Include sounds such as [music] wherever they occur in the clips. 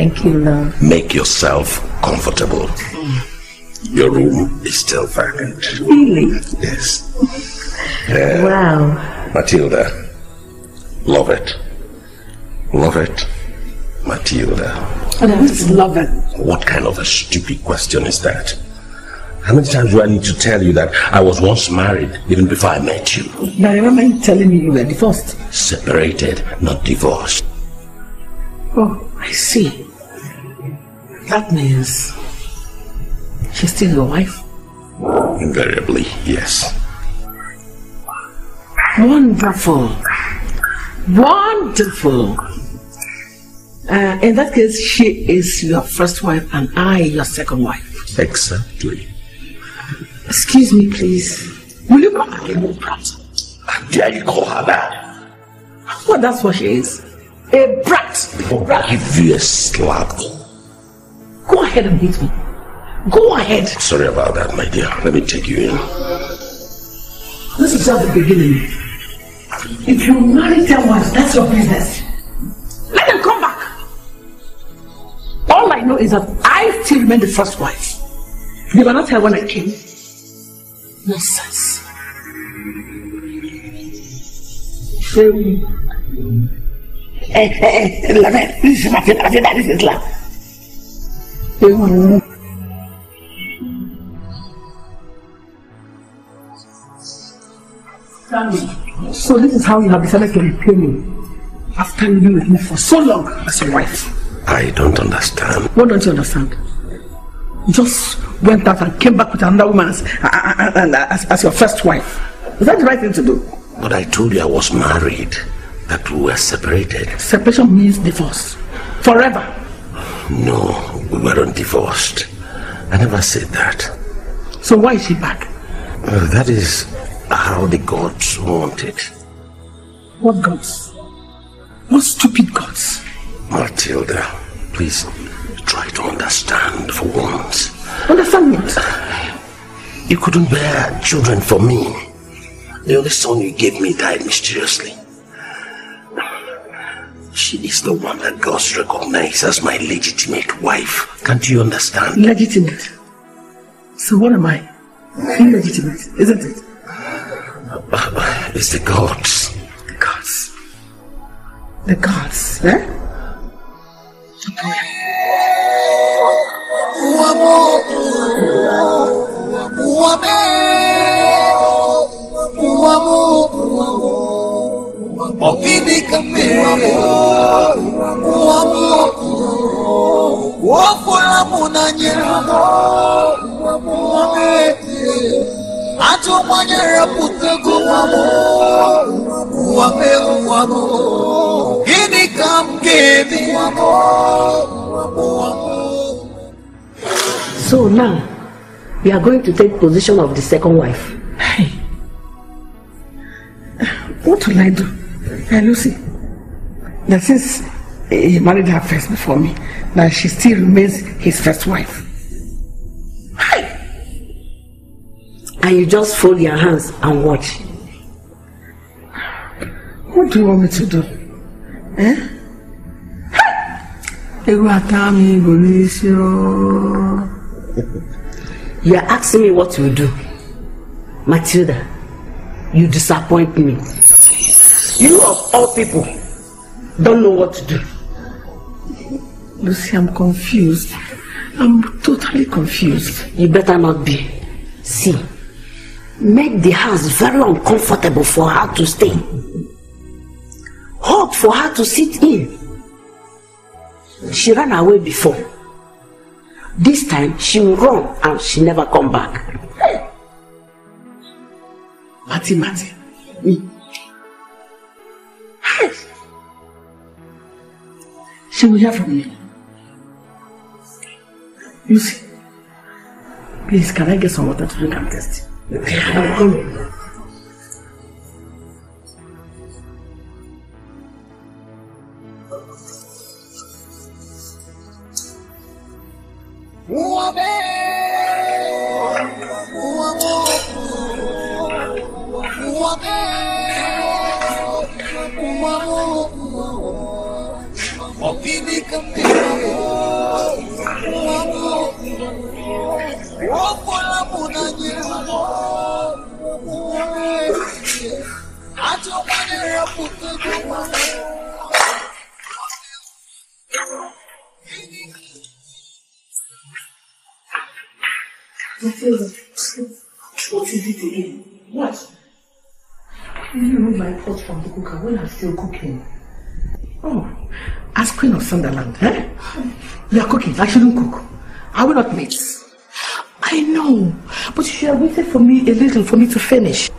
Thank you, love. Make yourself comfortable. Your room is still vacant. Really? Yes. Yeah. Wow. Matilda. Love it. Love it. Matilda. love it. What kind of a stupid question is that? How many times do I need to tell you that I was once married even before I met you? Now remember you telling me you were divorced. Separated, not divorced. Oh, I see. That means she's still your wife? Invariably, yes. Wonderful. Wonderful. Uh, in that case, she is your first wife and I your second wife. Exactly. Excuse me, please. Will you come again with brat? Dare you call her that? Well, that's what she is. A brat. I'll give you a slap. Go ahead and beat me. Go ahead. Sorry about that, my dear. Let me take you in. This is just the beginning. If you marry them once, that's your business. Let them come back. All I know is that I still remain the first wife. You were not here when I came. Nonsense. Shame. Eh, eh, eh, Lavet, this is Martin, I think that this is So this is how you have decided to repay me after living with me for so long as your wife. I don't understand. What don't you understand? You just went out and came back with another woman as, as, as your first wife. Is that the right thing to do? But I told you I was married, that we were separated. Separation means divorce. Forever. No, we weren't divorced. I never said that. So why is he back? Well, that is how the gods want it. What gods? What stupid gods? Matilda, please try to understand for once. Understand what? You couldn't bear children for me. The only son you gave me died mysteriously. She is the one that God recognized as my legitimate wife. Can't you understand? Legitimate. So what am I? Illegitimate, isn't it? [laughs] It's the gods. The gods. The gods, eh? Ọ̀gídì kan mèrè wọ́n mú wọ́n fọ́ra mú n'anyere atụmanyere pụtago nwa m nwa m ewu nwa m gịnị ka m ga-eme nwa m So now, we are going to take position of the second wife. Hey. What will I do? Hey, Lucy. That since he married her first before me, that she still remains his first wife. Hi! And you just fold your hands and watch. What do you want me to do? Eh? Ewu ata mi igbo n'isi. You are asking me what you do. Matilda, you disappoint me. You of all people don't know what to do. Lucy, I'm confused. I'm totally confused. You better not be. See, make the house very uncomfortable for her to stay. Hot for her to sit in. She ran away before. This time she will run and she never come back. Mati, Mati. Me. She will hear from me. Lucy, please, can I get some water to drink and test? I'm coming. Queen of Sunderland, eh? You are cooking. I shouldn't cook. I will not mates. I know, but you should have waited for me a little for me to finish.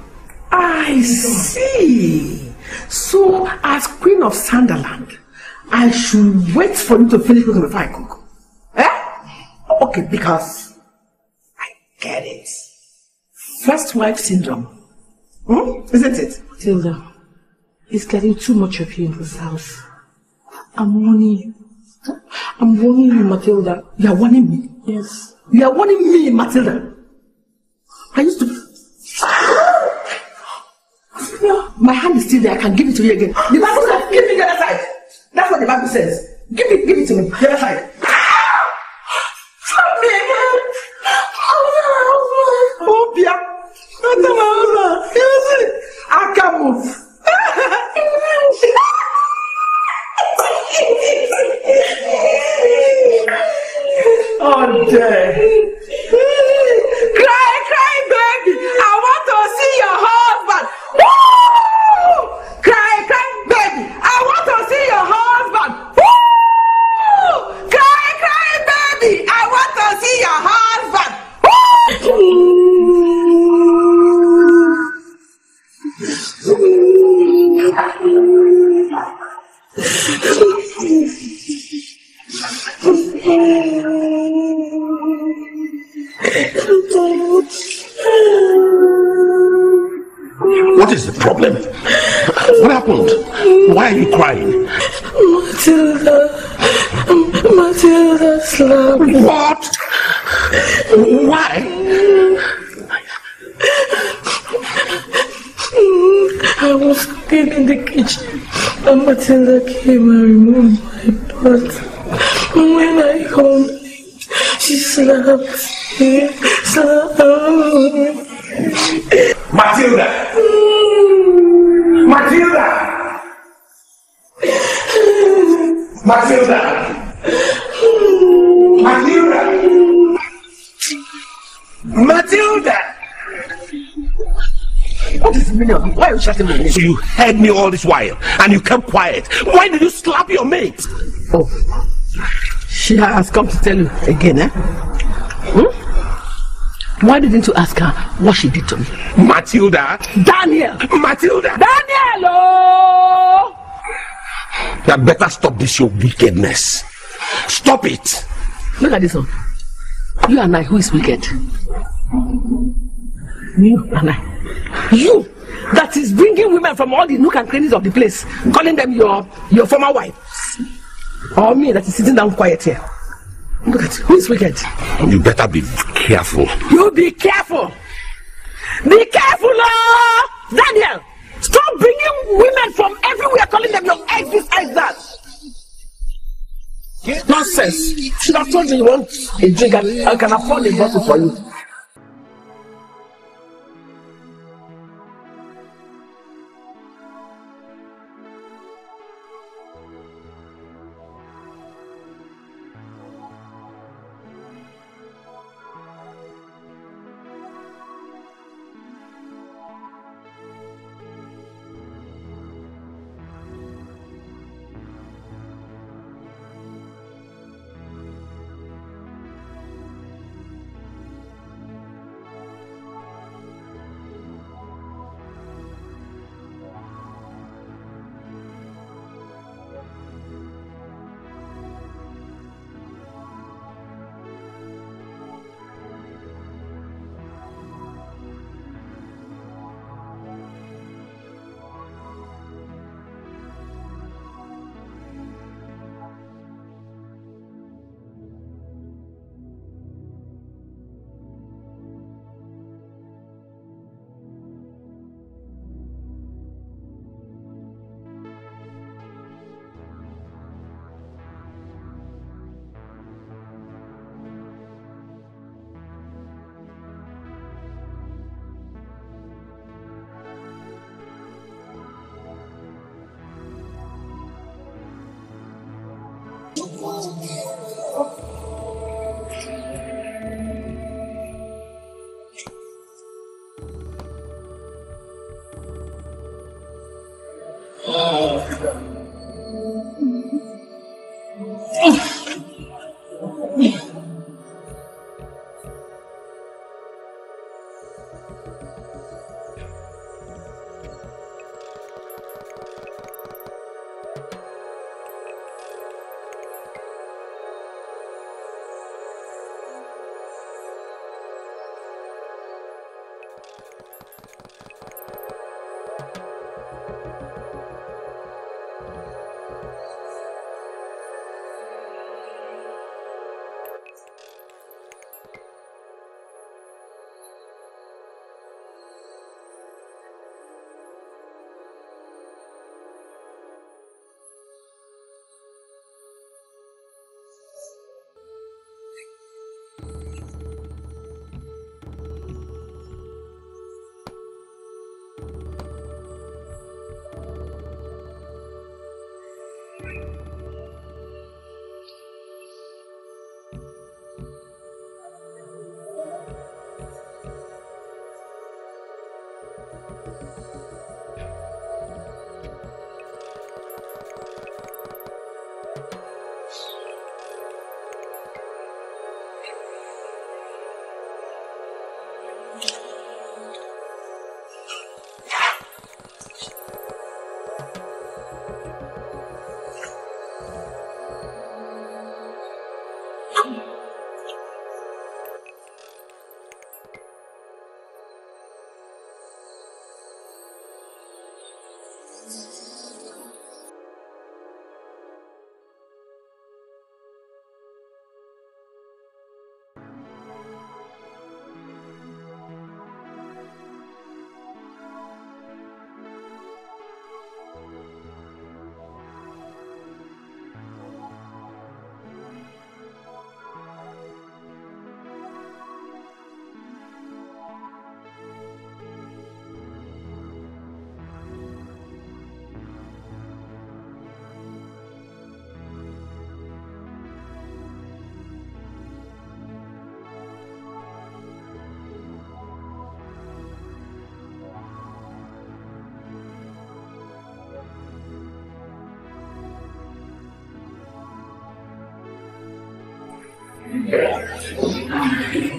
I see. So, as Queen of Sunderland, I should wait for you to finish cooking before I cook. Eh? Okay, because I get it. First wife syndrome. Hmm? Isn't it? Tilda, it's getting too much of you in this house. I'm warning you. I'm warning you, Matilda. You are warning me. Yes. You are warning me, Matilda. I used to. My hand is still there. I can give it to you again. The Bible says, give me the other side. That's what the Bible says. Give it, give it to me. The other side. Came and removed my pot. When I called, she slapped me. Slapped me. Matilda! Matilda! Matilda! Matilda! Matilda! What is the meaning of it? Why are you shouting my name? So you heard me all this while and you kept quiet. Why did you slap your mate? Oh, she has come to tell you again, eh? Hmm? Why didn't you ask her what she did to me? Matilda! Daniel! Matilda! Daniel! Oh! You had better stop this your wickedness. Stop it! Look at this one. You and I, who is wicked? You and I. You! That is bringing women from all the nook and crannies of the place, calling them your your former wives. Or me that is sitting down quiet here. Look at who is wicked? You better be careful. You be careful. Be careful, oh! Daniel! Stop bringing women from everywhere, calling them your ex this, ex that. Nonsense. Should have told me you want a drink and I can afford a bottle for you. 嗯。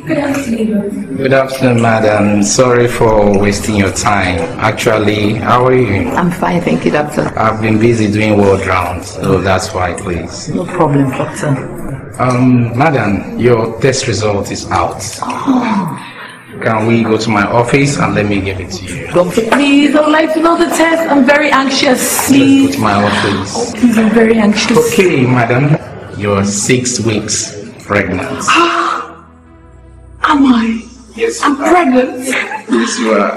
Good afternoon. Good afternoon, madam. Sorry for wasting your time. Actually, how are you? I'm fine, thank you, doctor. I've been busy doing world rounds, so that's why, please. No problem, doctor. Um, madam, your test result is out. Can we go to my office and let me give it to you? Doctor, please, I would like to know the test. I'm very anxious. Let's go Please, to my office. please, I'm very anxious. Okay, madam. You're six weeks pregnant. [gasps] Am I? Yes, I'm pregnant. Yes, you are.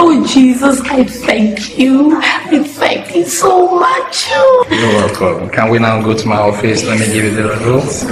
Oh, Jesus, I thank you. I thank you so much. You're welcome. Can we now go to my office? Let me give you the results.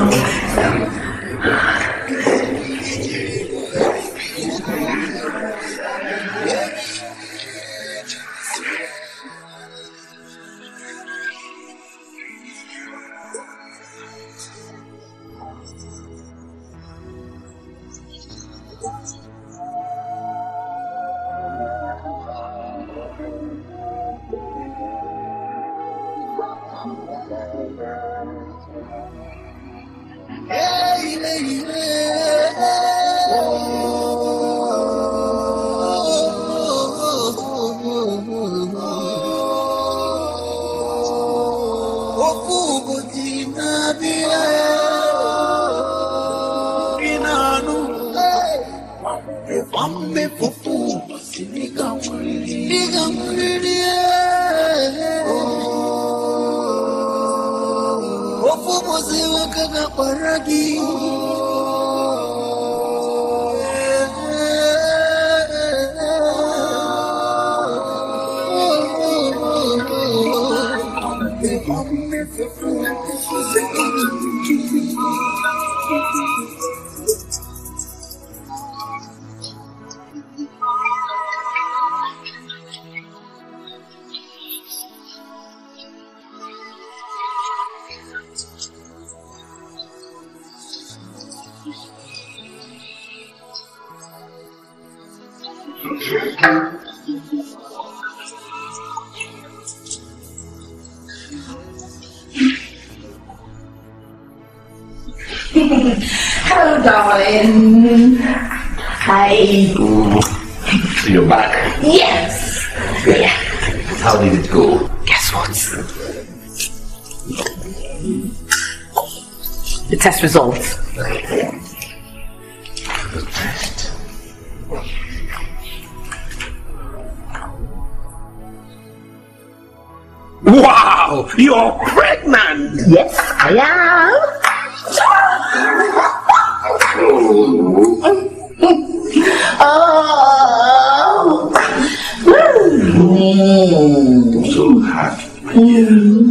I'm so happy, my dear.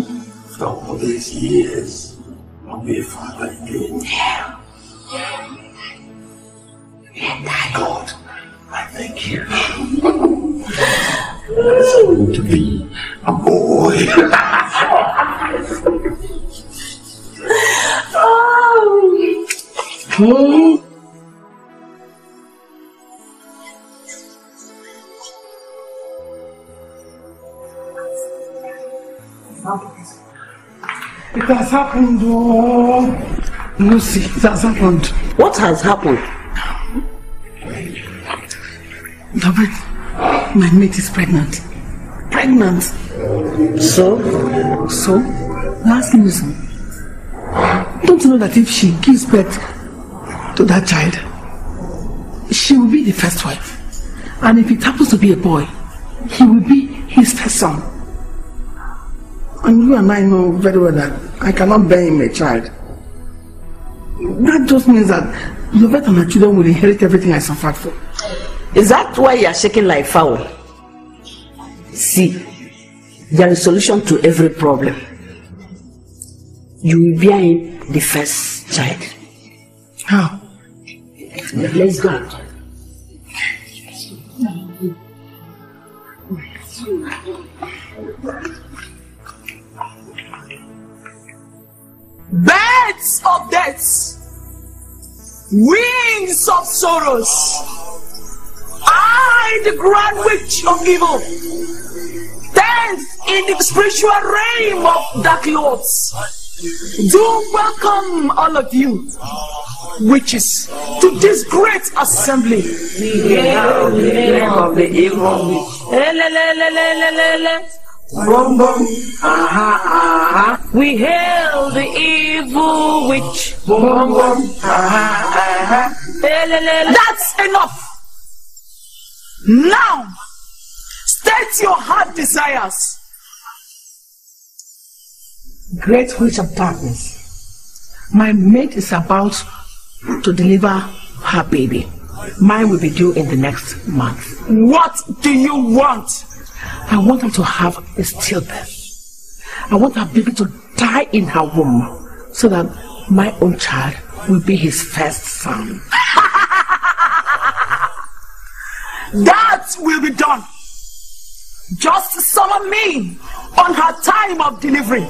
After all these years, I'll be a father happened. Lucy, it has happened. What has happened? David, my mate is pregnant. Pregnant. So? So, last listen. Don't you know that if she gives birth to that child, she will be the first wife. And if it happens to be a boy, he will be his first son. And you and I know very well that I cannot bear him a child. That just means that Lovette and her children will inherit everything I suffered for. Is that why you are shaking like fowl? See, there is solution to every problem. You will bear him the first child. How? Let's go. Birds of death, wings of sorrows. I, the grand witch of evil, dance in the spiritual realm of dark lords. Do welcome all of you, witches, to this great assembly. of the evil Bum, bum, We hail the evil witch. bum, bum, That's enough. Now, state your heart desires. Great witch of darkness. My mate is about to deliver her baby. Mine will be due in the next month. What do you want? I want her to have a stillbirth. I want her baby to die in her womb so that my own child will be his first son. [laughs] That will be done. Just summon me on her time of delivery. [laughs]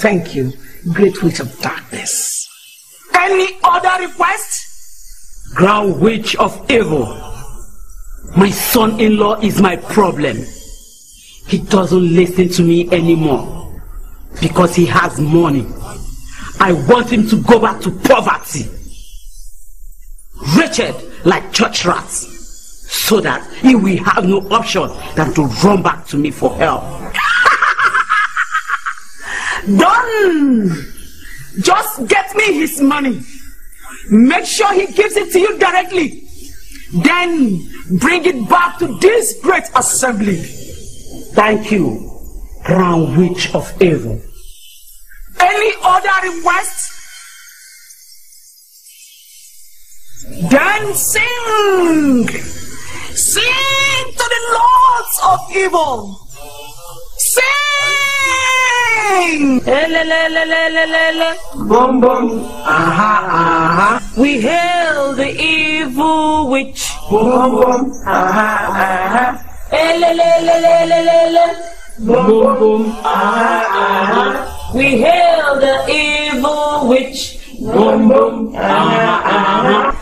Thank you, great witch of darkness. Any other request? Ground witch of evil. My son-in-law is my problem. He doesn't listen to me anymore because he has money. I want him to go back to poverty. Wretched like church rats so that he will have no option than to run back to me for help. [laughs] Done! Just get me his money. Make sure he gives it to you directly. Then bring it back to this great assembly. Thank you, Crown Witch of Evil. Any other request? Then sing! Sing to the lords of evil! Sing! Bum bum, aha aha. We hail the evil witch. Bum bum, aha aha. Elelelelelelele. Bum bum bum, aha aha. We hail the evil witch. Bum bum, aha aha.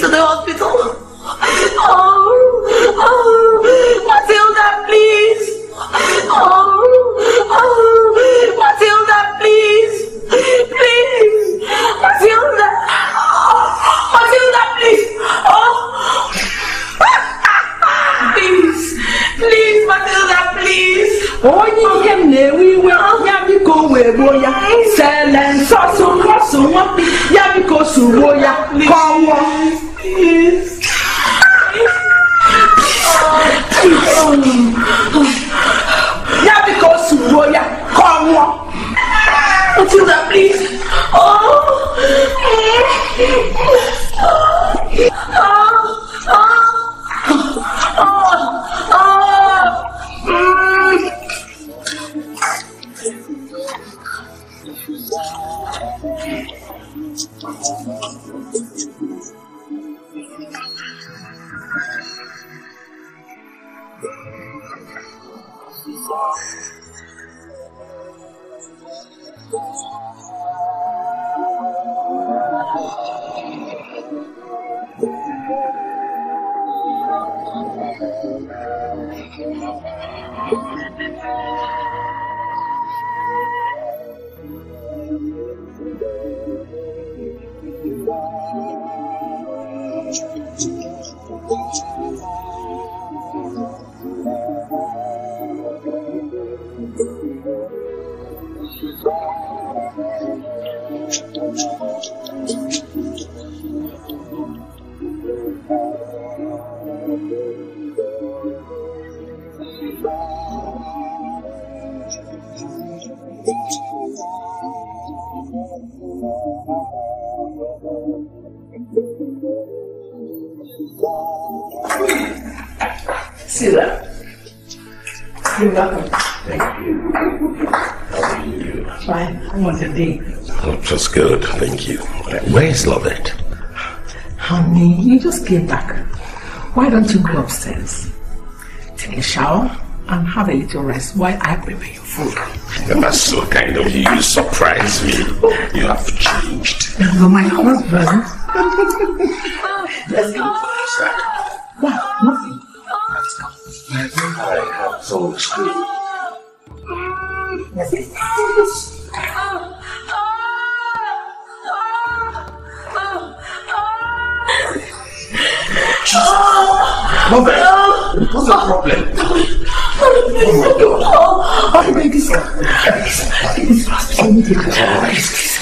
to the hospital. Oh, oh onye ihe m na-ewe iwe ya biko wee gbuo ya sele nsọsụ nkọsụ nwa ya biko sugbuo ya ka ọ nwụọ ya biko sugbuo ya ka ọ nwụọ Matilda, please! Oh! Honey, came back. Why don't you go upstairs? Take a shower and have a little rest while I prepare your food. That's so kind of you. You surprise me. You have changed. You're my husband. What's that? What? Nothing. Let's go. I have so much sleep. Lovett! What's the problem? Oh, my baby's Please, hospital immediately. Please, please.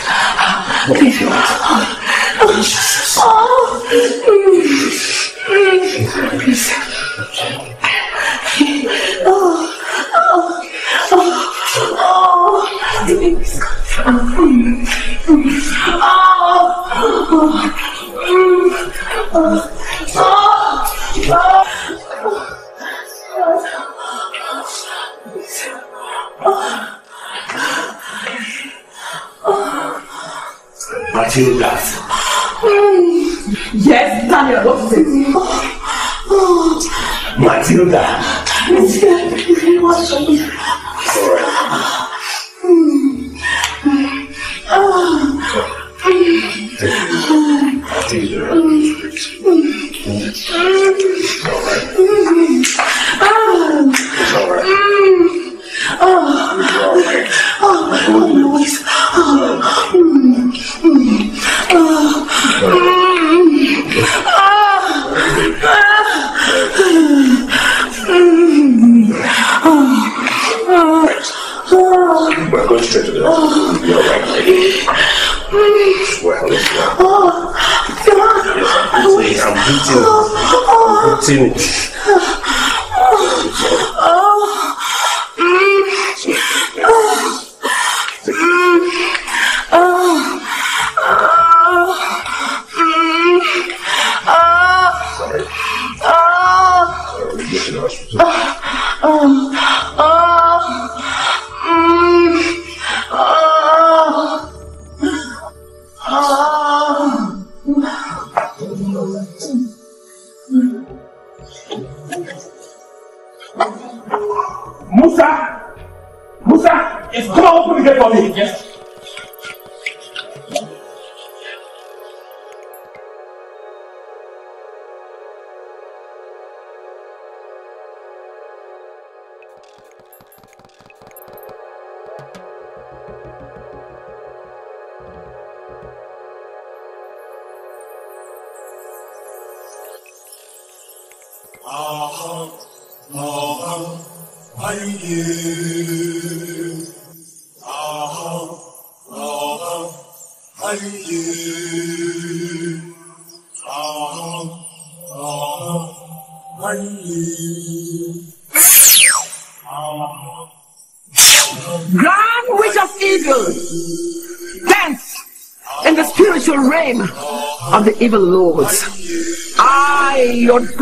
Please. Oh. Please. Oh, the baby's Matilda.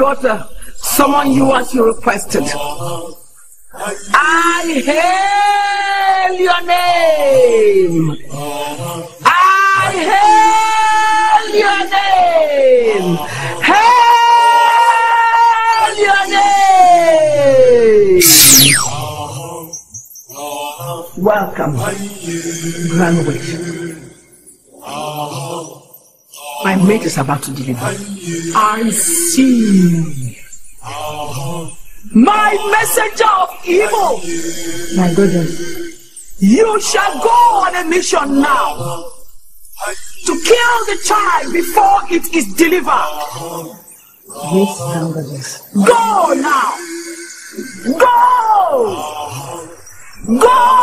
Daughter, summon you as you requested. I hail your name. I hail your name. Hail your name. Welcome, Grand Witch. My mate is about to deliver. I see. My messenger of evil. My goodness. You shall go on a mission now to kill the child before it is delivered. Yes, my goodness. Go now. Go. Go.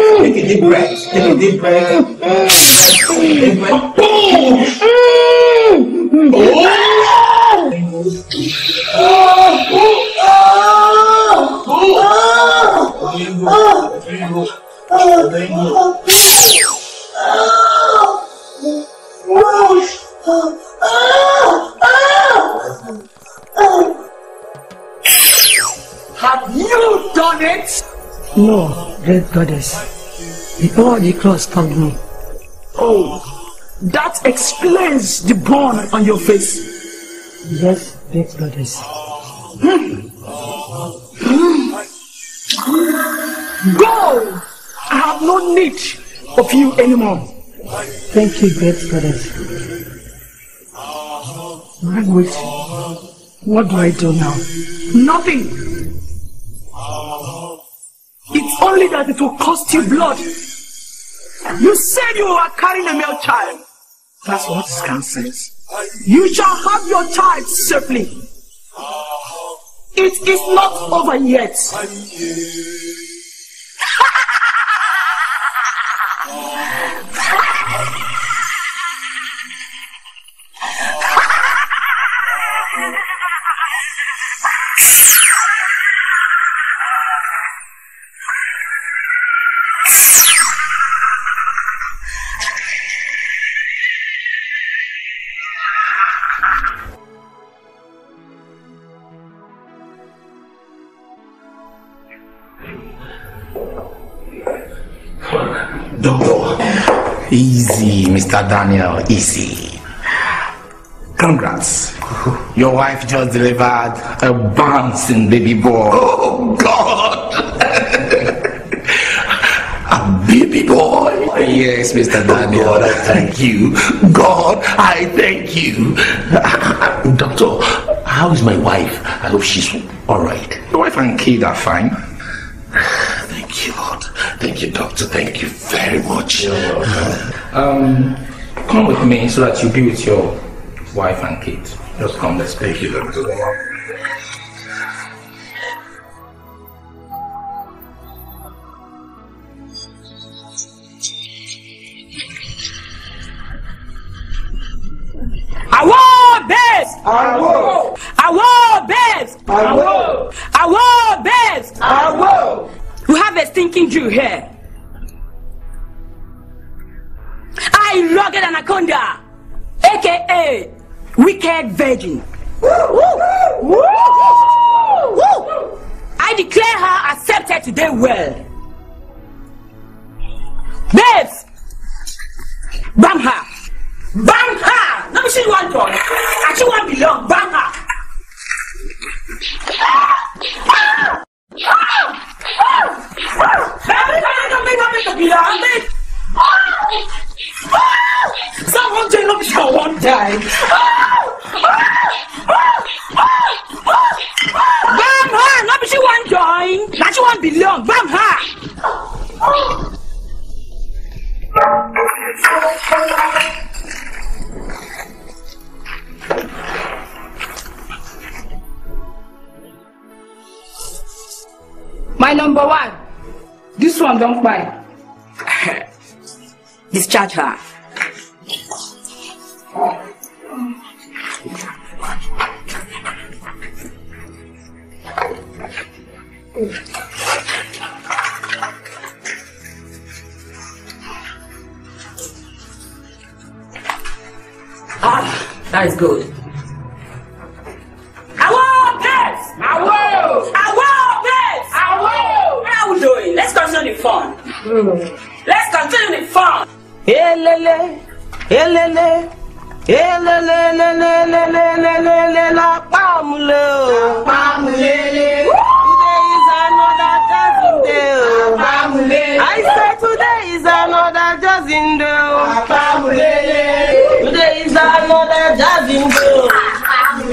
Take a deep breath. Take a deep breath. Deep breath. Boom! Have you done it? No, great goddess. The all the cross stopped me. Oh, that explains the burn on your face. Yes, great goddess. Go! I have no need of you anymore. Thank you, great goddess. Witch, what do I do now? Nothing. It's only that it will cost you blood. You said you were carrying a male child. That's what scan says. You shall have your child safely. It is not over yet. Easy, Mr. Daniel, easy. Congrats. Your wife just delivered a bouncing baby boy. Oh, God! [laughs] a baby boy? Yes, Mr. Oh, Daniel. God, I thank you. God, I thank you. [laughs] Doctor, how is my wife? I hope she's all right. Your wife and kid are fine. Thank you, doctor. Thank you very much. You're welcome. um, come with me so that you be with your wife and kids. Just come. Let's Thank you, doctor. Award best. I Award best. Award. Award best. Award. We have a stinking Jew here. I rugged anaconda, aka wicked virgin. I declare her accepted today well. Babes, bam her, bam her. Let me see one dog. I see one belong. Bam her. Sabi ka na kami kami kagilamit! Someone tell them so one time! Bam ha! Not be she one time! Not she one billion! Bam! Thank you. My number one. This one don't buy. [laughs] Discharge her. Ah, that is good. Awo, pets! Awo! Awo, Awo! Are we doing? Let's continue the fun. Let's continue the fun. Elele, elele, elelelelelelelelele la pamule o. Pamulele! Today is another Jazzy day o. Pamulele! I say today is another Jazzy day o. Pamulele! Today is another Jazzy day o. I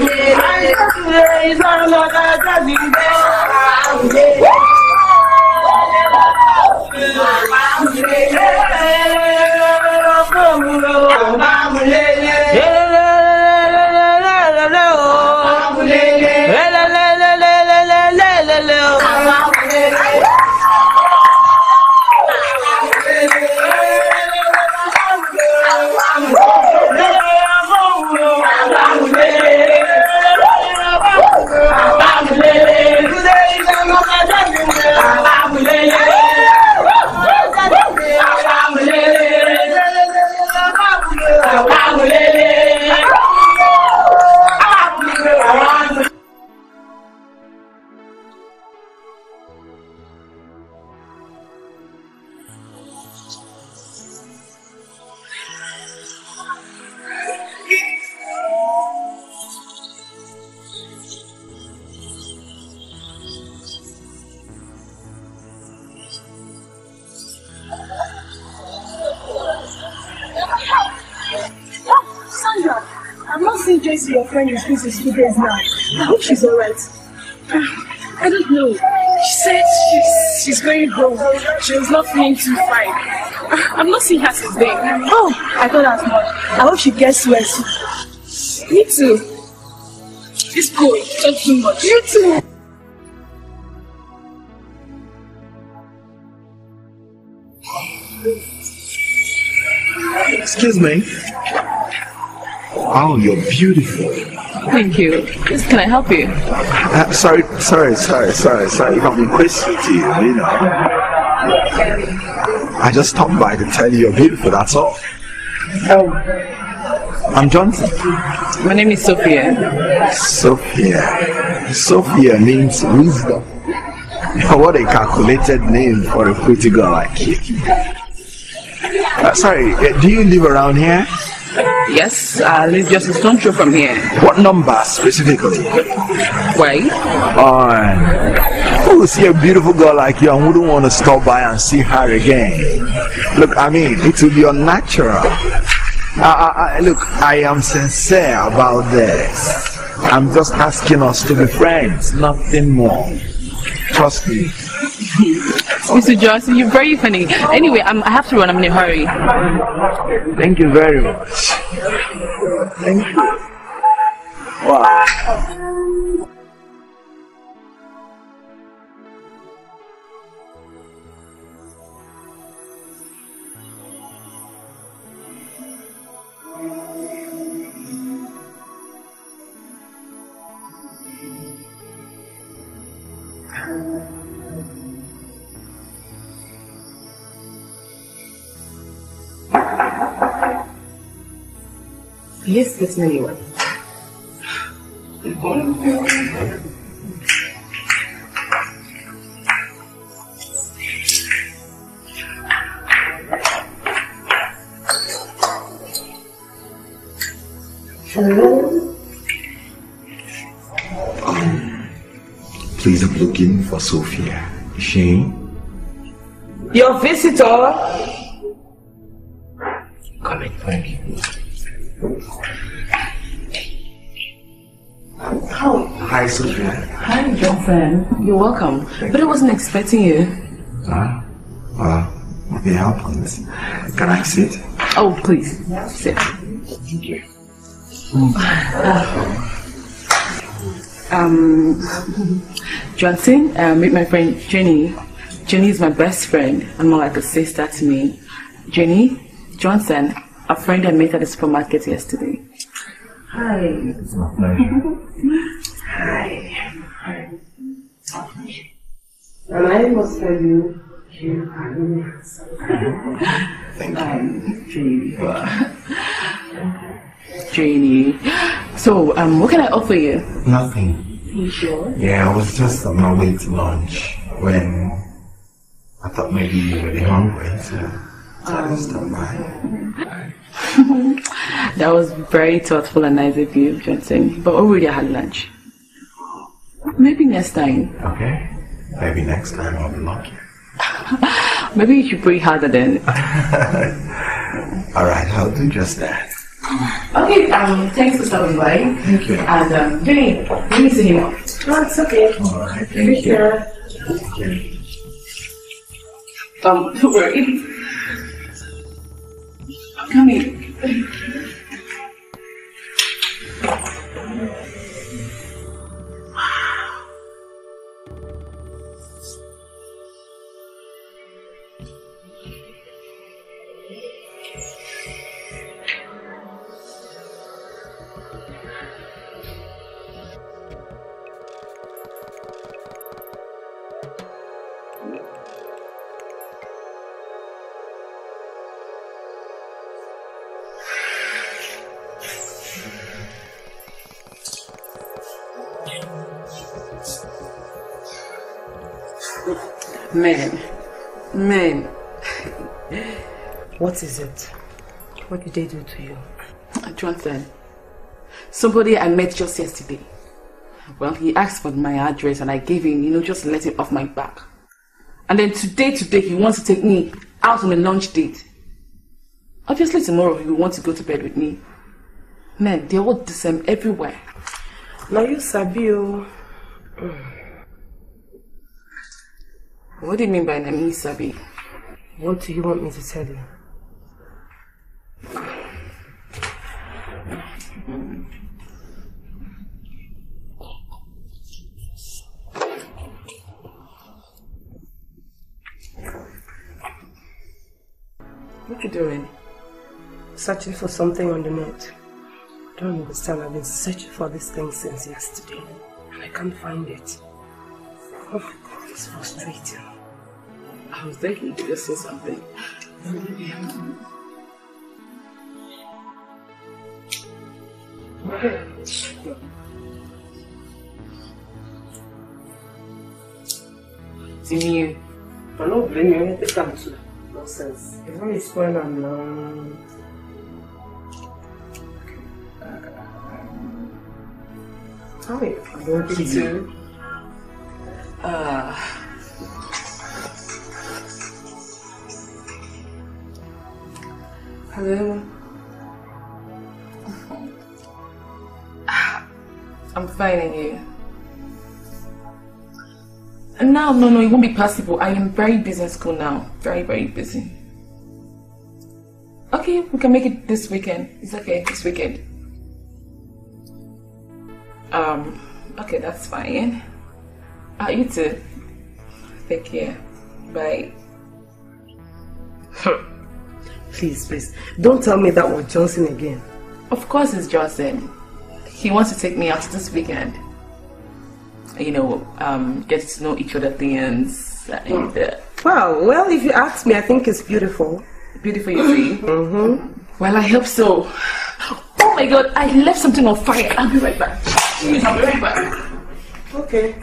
say today is another Jazzy day Since two days now. I hope she's alright. Um, I don't know. She said she's, she's going home. She was not feeling too fine. I'm not seeing her today. Oh, I thought as much. I hope she gets well soon. Me too. This boy, talk too much. You too. Excuse me. Oh, you're beautiful. Thank you. Can I help you? Uh, sorry, sorry, sorry, sorry, sorry. If I'm impressed with you, you know. I just stopped by to tell you you're beautiful, that's all. Oh, I'm Johnson. my name is Sophia. Sophia. Sophia means wisdom. [laughs] What a calculated name for a pretty girl like you. Uh, sorry, uh, do you live around here? Yes, uh, live just a stone throw from here. What number specifically? Why? Uh, who will see a beautiful girl like you and wouldn't want to stop by and see her again? Look, I mean, it will be unnatural. I, I, I, look, I am sincere about this. I'm just asking us to be friends, nothing more. Trust me. Mr. Johnson, you're very funny. Anyway, I'm, I have to run. I'm in a hurry. Thank you very much. Thank you. Wow. Yes, Miss Milliwan. Hello. Please, I'm looking for Sophia. Is she? Your visitor? Hi, Johnson. You're welcome. But I wasn't expecting you. Huh? Well, it happens. Can I sit? Oh, please. Sit. Thank you. Um, Johnson, uh, meet my friend Jenny. Jenny is my best friend and more like a sister to me. Jenny Johnson, a friend I met at the supermarket yesterday. Hi. It's my pleasure. [laughs] Hi. Hi. And I must tell you, you really. Thank Um, Jenny. Jenny. So, um, what can I offer you? Nothing. You sure? Yeah, I was just on my way to lunch when I thought maybe you were hungry, so I just stopped by. [laughs] that was very thoughtful and nice of you, Johnson. But already I had lunch. Maybe next time. Okay? Maybe next time I'll be lucky. [laughs] Maybe you should pray harder then. [laughs] Alright, I'll do just that. Okay, um, thanks for stopping by. Thank you. And um, Jenny, let me see him off. Oh, it's okay. Alright, Take thank you. Thank you. Um, don't worry. Come here. Man. Man. What is it? What did they do to you? Johnson, somebody I met just yesterday. Well, he asked for my address and I gave him, you know, just let him off my back. And then today, today, he wants to take me out on a lunch date. Obviously, tomorrow he will want to go to bed with me. Man, they're all the same everywhere. Now you sabi o. What do you mean by Nami Sabi? What do you want me to tell you? What are you doing? Searching for something on the net. I don't understand. I've been searching for this thing since yesterday. And I can't find it. It's frustrating. I was thinking to just say something. Okay. Timmy, I'm not blaming you. Anything come to nonsense. It's only spoil and um, how are you? I'm not uh, hello. I'm finding you. No, no, no, it won't be possible. I am very busy in school now. Very, very busy. Okay, we can make it this weekend. It's okay, this weekend. Um, okay, that's fine. Uh, you too. Take care. Bye. [laughs] Please, please. Don't tell me that was Johnson again. Of course it's Johnson. He wants to take me out this weekend. You know, um, get to know each other things. And, uh, Wow, well, if you ask me, I think it's beautiful. Beautiful, you see? [laughs] Mm-hmm. Well, I hope so. Oh my god, I left something on fire. I'll be right back. Please, I'll be right back. Okay.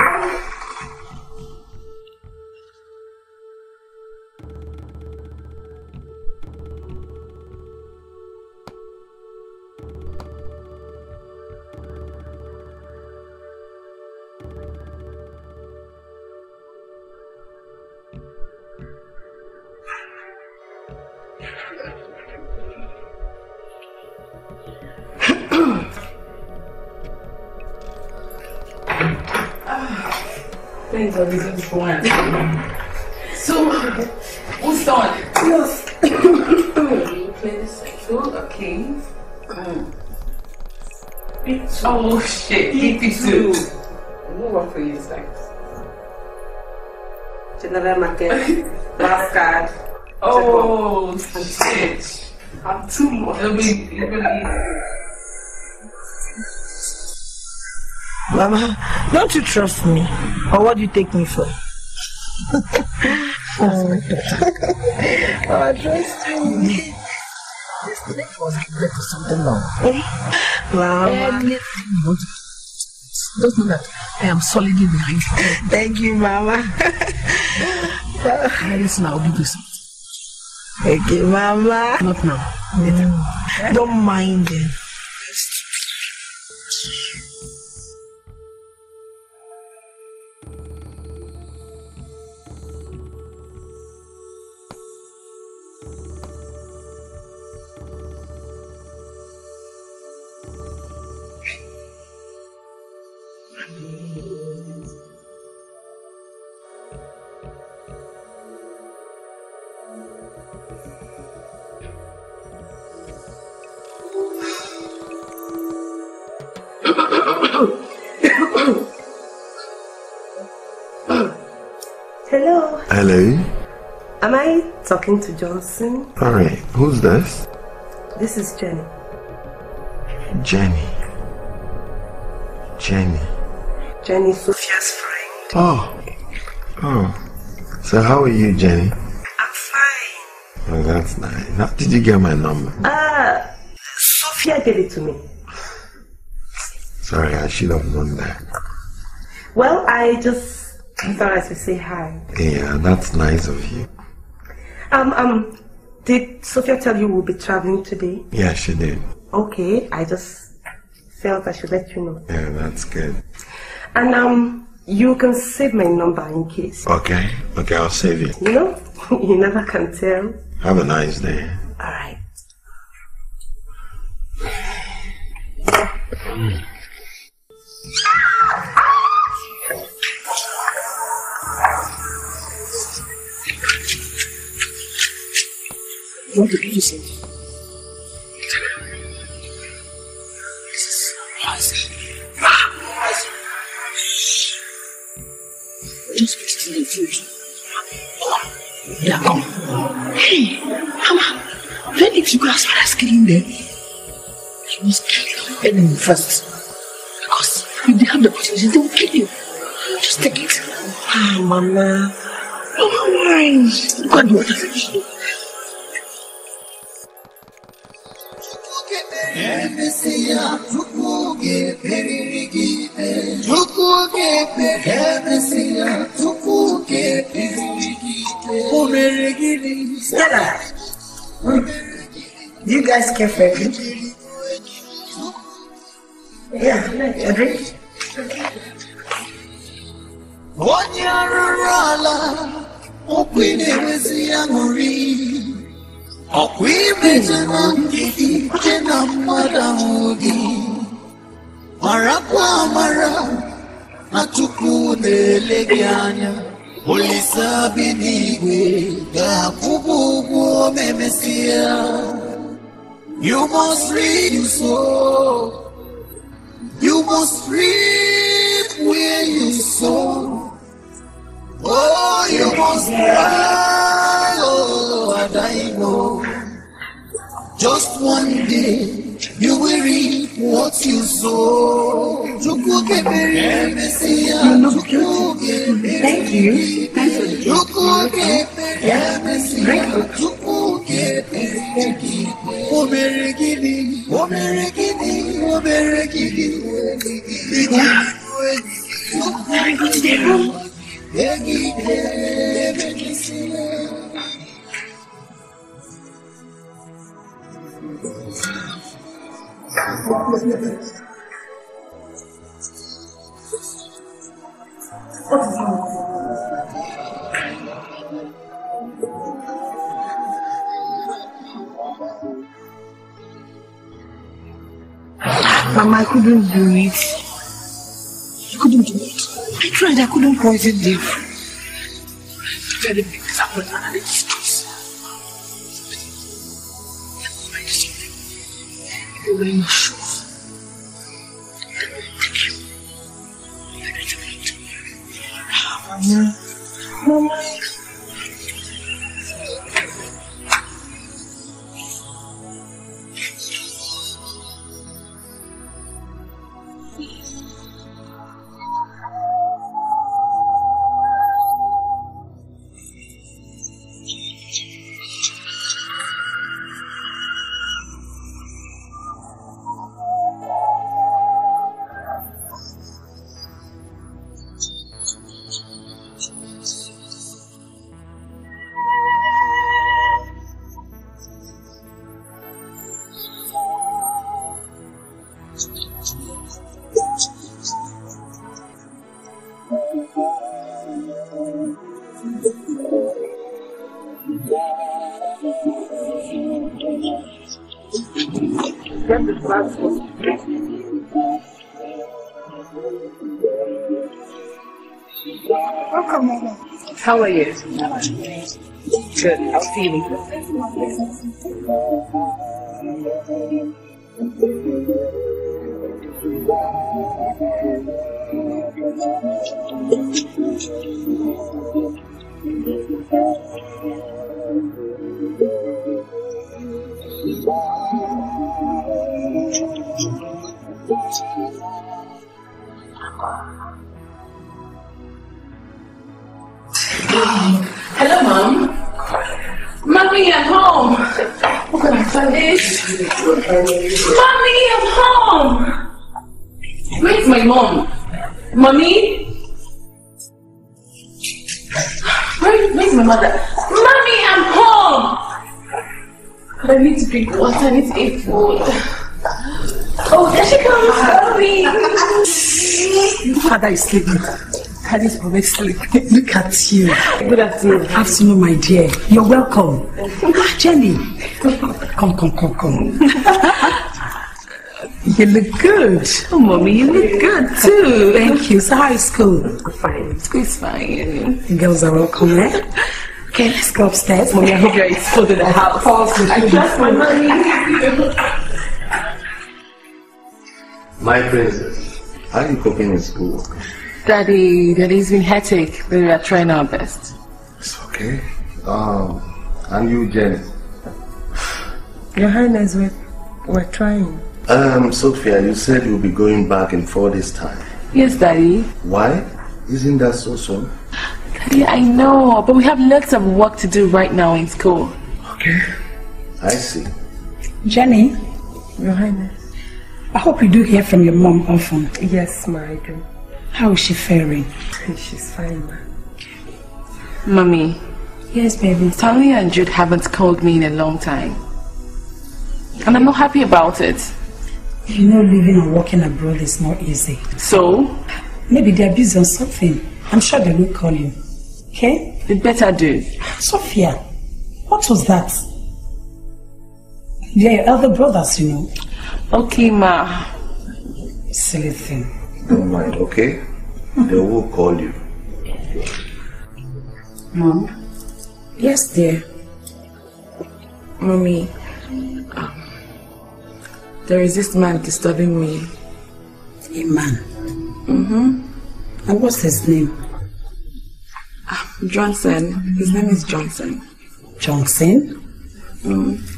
Things are reasons for one. So, who's on? Yes. you play the cycle, okay. Um, oh shit, EP2. No one for you, thanks. General Market, last card. Oh shit. I'm too much. It'll be, it'll be. Mama, don't you trust me? Or what do you take me for? oh, I trust you. This thing was good for something long. Eh? Mama. Anything you want to just know that I am solidly behind you. Thank you, Mama. Very soon I'll give you something. Okay, Mama. Not now. Later. Mm. Don't mind it. Talking to Johnson? Alright, who's this? This is Jenny. Jenny. Jenny. Jenny, Sophia's friend. Oh. Oh. So how are you, Jenny? I'm fine. Oh, that's nice. How did you get my number? Ah, Sophia gave it to me. Sorry, I should have known that. Well, I just thought I should say hi. Yeah, that's nice of you. Um, um, did Sophia tell you we'll be traveling today? Yeah, she did. Okay, I just felt I should let you know. Yeah, that's good. And um, you can save my number in case. Okay, okay, I'll save it. You know, [laughs] you never can tell. Have a nice day. All right. You want it. Hey, Mama, when did you go as far as killing? You must kill your enemy first. Because if they have the opportunity, they will kill you. Just take it. Ah, Mama. Mama, why? Go and do perigite Tukuke perigite Tukuke perigite Perigite Shut up! You guys care for a drink? Yeah, a drink? Onye arụrụ ala, okwu ị na-enwezi ya ṅụrị ọkwa imeje na ndị ike na mmadụ ahụ gị gị anya you must read your soul you must reap where you sow. Oh, you must cry, oh, and I know. Just one day, you will reap what you sow. Chukwu kebere Messiah, Chukwu kebere Thank you. Thanks for the gift. Chukwu good today, Mama, I couldn't do it. You couldn't do it. I tried, I couldn't poison them. Very big disappointment and it's stress. You're wearing your shoes. Mama, Mama. Get How are you? Good. I'll see Hello, drink water. To eat food. Oh, there she comes. Mommy. Father is sleeping. Daddy's always sleeping. Look at you. Good afternoon. Afternoon, my dear. You're welcome. Ah, Jenny. Come, come, come, come. You look good. Oh, mommy, you look good too. Thank you. So how is school? Fine. School's fine. The girls are welcome, eh? Okay, let's go upstairs. Mommy, I hope you're food in the house. I trust my money. My princess, how are you coping in school? Daddy, Daddy's been hectic, but we are trying our best. It's okay. Um, and you, Jenny? Your Highness, we're, we're trying. Um, Sophia, you said you'll be going back in four days' time. Yes, Daddy. Why? Isn't that so soon? Daddy, I know, but we have lots of work to do right now in school. Okay. I see. Jenny, Your Highness. I hope you do hear from your mom often. Yes, ma, I do. How is she faring? She's fine, ma. Mommy, Yes, baby. Stanley and Jude haven't called me in a long time. And I'm not happy about it. You know, living and working abroad is not easy. So? Maybe they're busy on something. I'm sure they will call you. Okay? It better do. Sophia, what was that? They're your elder brothers, you know. Okay, ma. Silly thing. Don't mind, okay? They will call you. Mom? Yes, dear. Mommy, um, there is this man disturbing me. A man? Mm-hmm. And what's his name? Johnson. His name is Johnson. Johnson? Mm.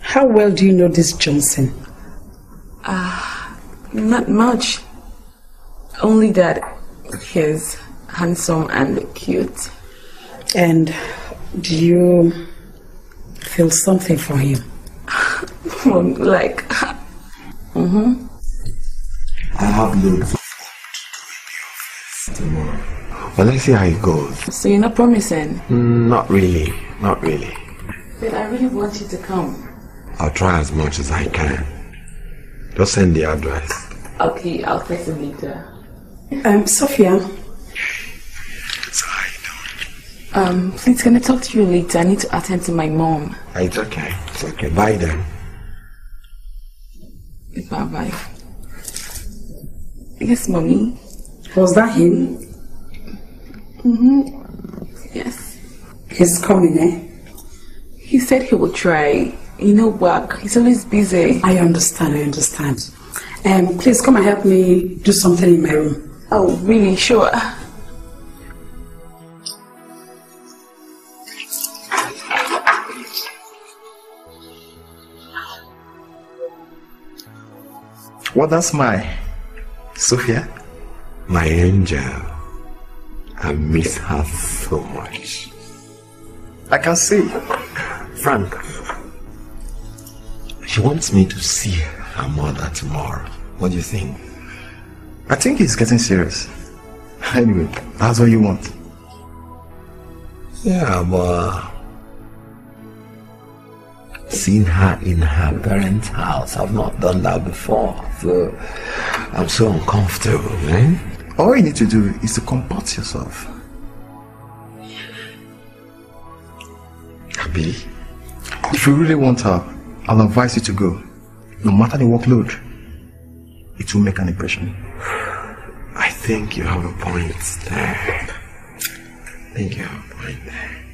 How well do you know this Johnson? Uh, not much. Only that he's handsome and cute. And do you feel something for him? [laughs] Like, [laughs] mm-hmm. I have loads But let's see how it goes. So you're not promising? Mm, not really. Not really. But I really want you to come. I'll try as much as I can. Just send the address. Okay, I'll text him later. Um, Sophia. Um, please can I talk to you later? I need to attend to my mom. It's okay. It's okay. Bye then. Bye bye. Yes, mommy. Was that him? Mm-hmm. Yes. He's coming, eh? He said he would try. You know, work. He's always busy. I understand, I understand. Um, please come and help me do something in my room. Oh, really? Sure. What that my Sophia? My angel. I miss her so much. I can see. Frank. She wants me to see her mother tomorrow. What do you think? I think he's getting serious. Anyway, that's what you want. Yeah, but seeing her in her parents' house, I've not done that before. So I'm so uncomfortable, man. All you need to do is to comport yourself. Abi, if you really want her, I'll advise you to go. No matter the workload, it will make an impression. I think you have a point there. I think you have a point there.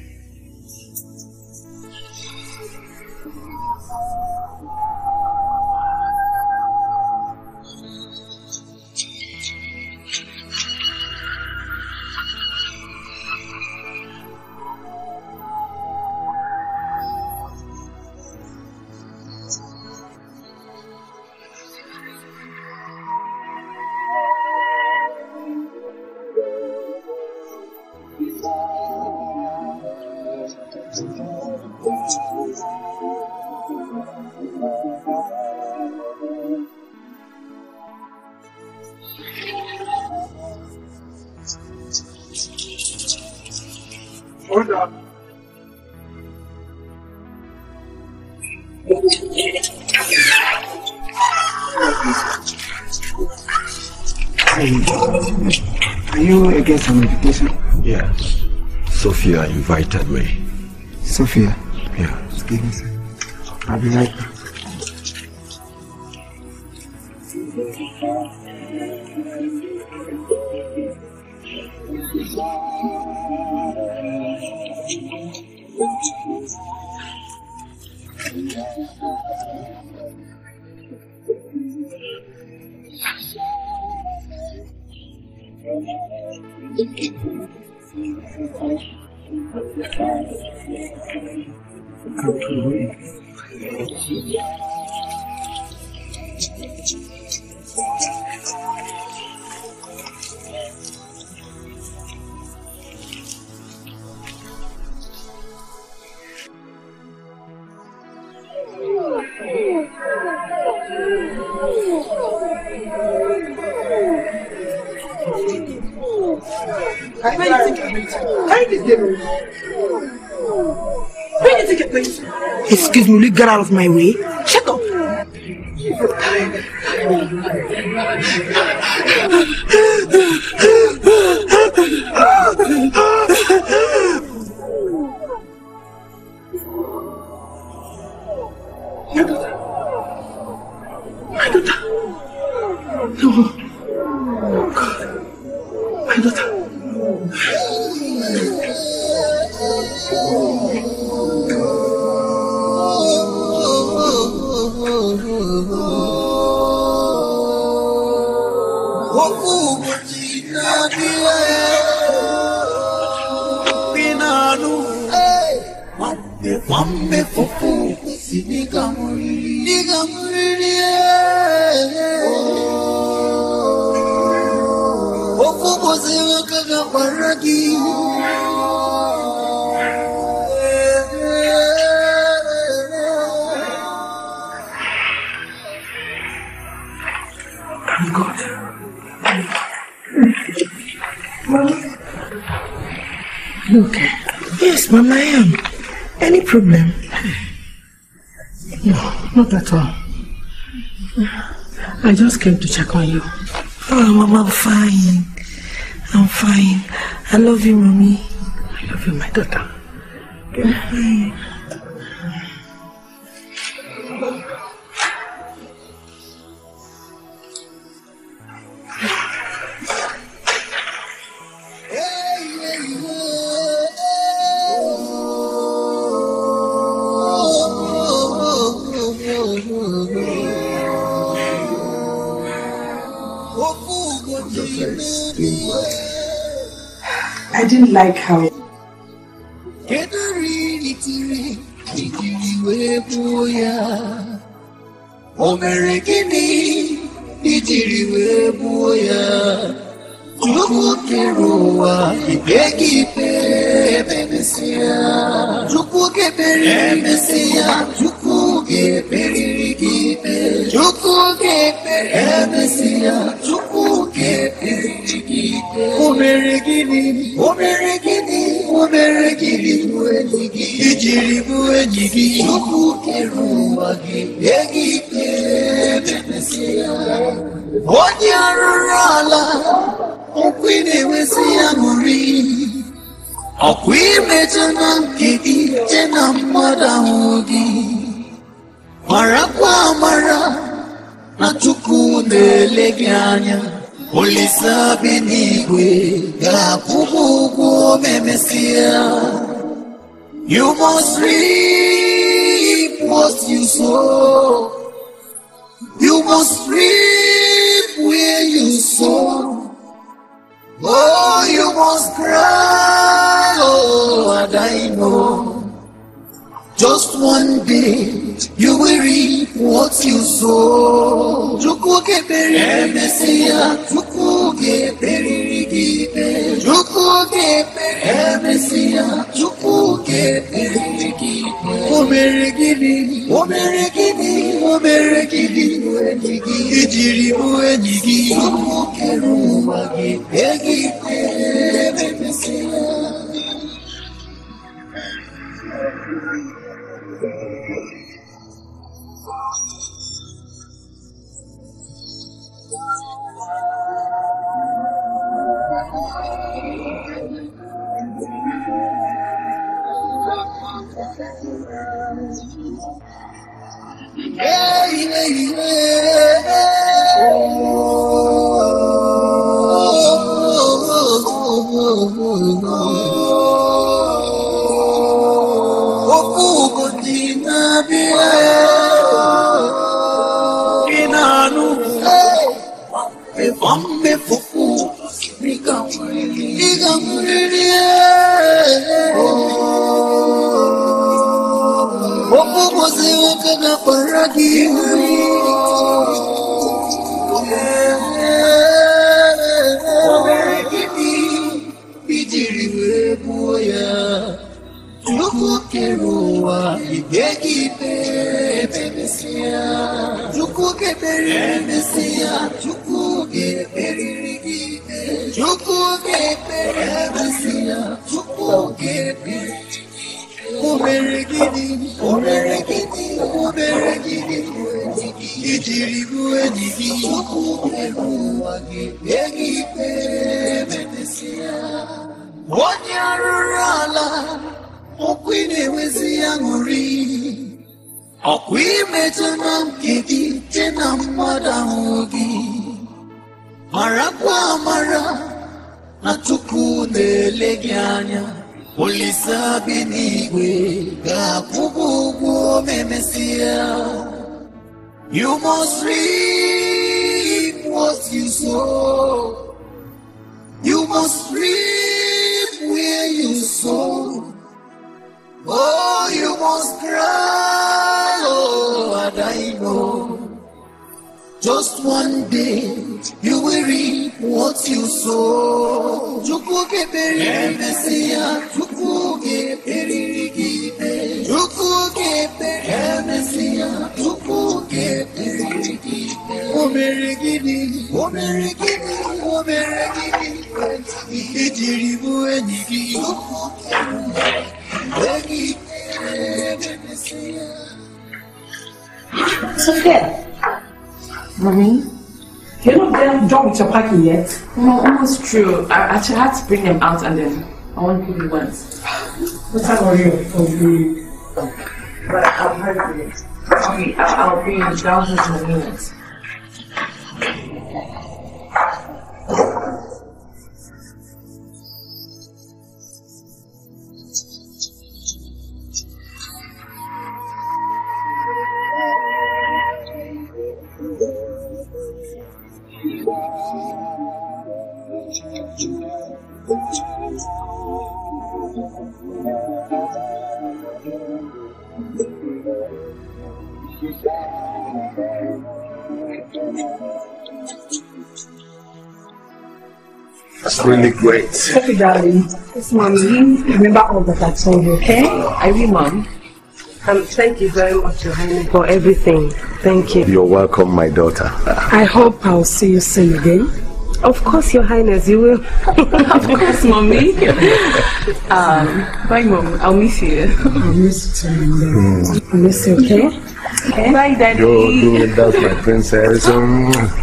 Invited me. Sophia. Yeah. Excuse me, sir. I'll be right back. Out of my way? Look. Yes, Mama, I am. Any problem? No. Not at all. I just came to check on you. Oh, Mom, I'm fine. I'm fine. I love you, Mommy. I love you, my daughter. Okay. You must reap what you sow. Your yet? No, almost true. I actually had to bring them out and then I want to be once. What time are you? The... But ready. Okay, I'll, I'll be down in a minute. Really great. Okay, darling. Yes, mommy. Remember all that I told you, okay? I will, mom. Um, thank you very much, Your Highness, for everything. Thank you. You're welcome, my daughter. I hope I'll see you soon again. Of course, Your Highness, you will. [laughs] of course, mommy. [laughs] um, bye, mom. I'll miss you. I'll miss you too. I'll miss you, okay? Okay. Bye, daddy. You're doing that, my princess. Um, [laughs]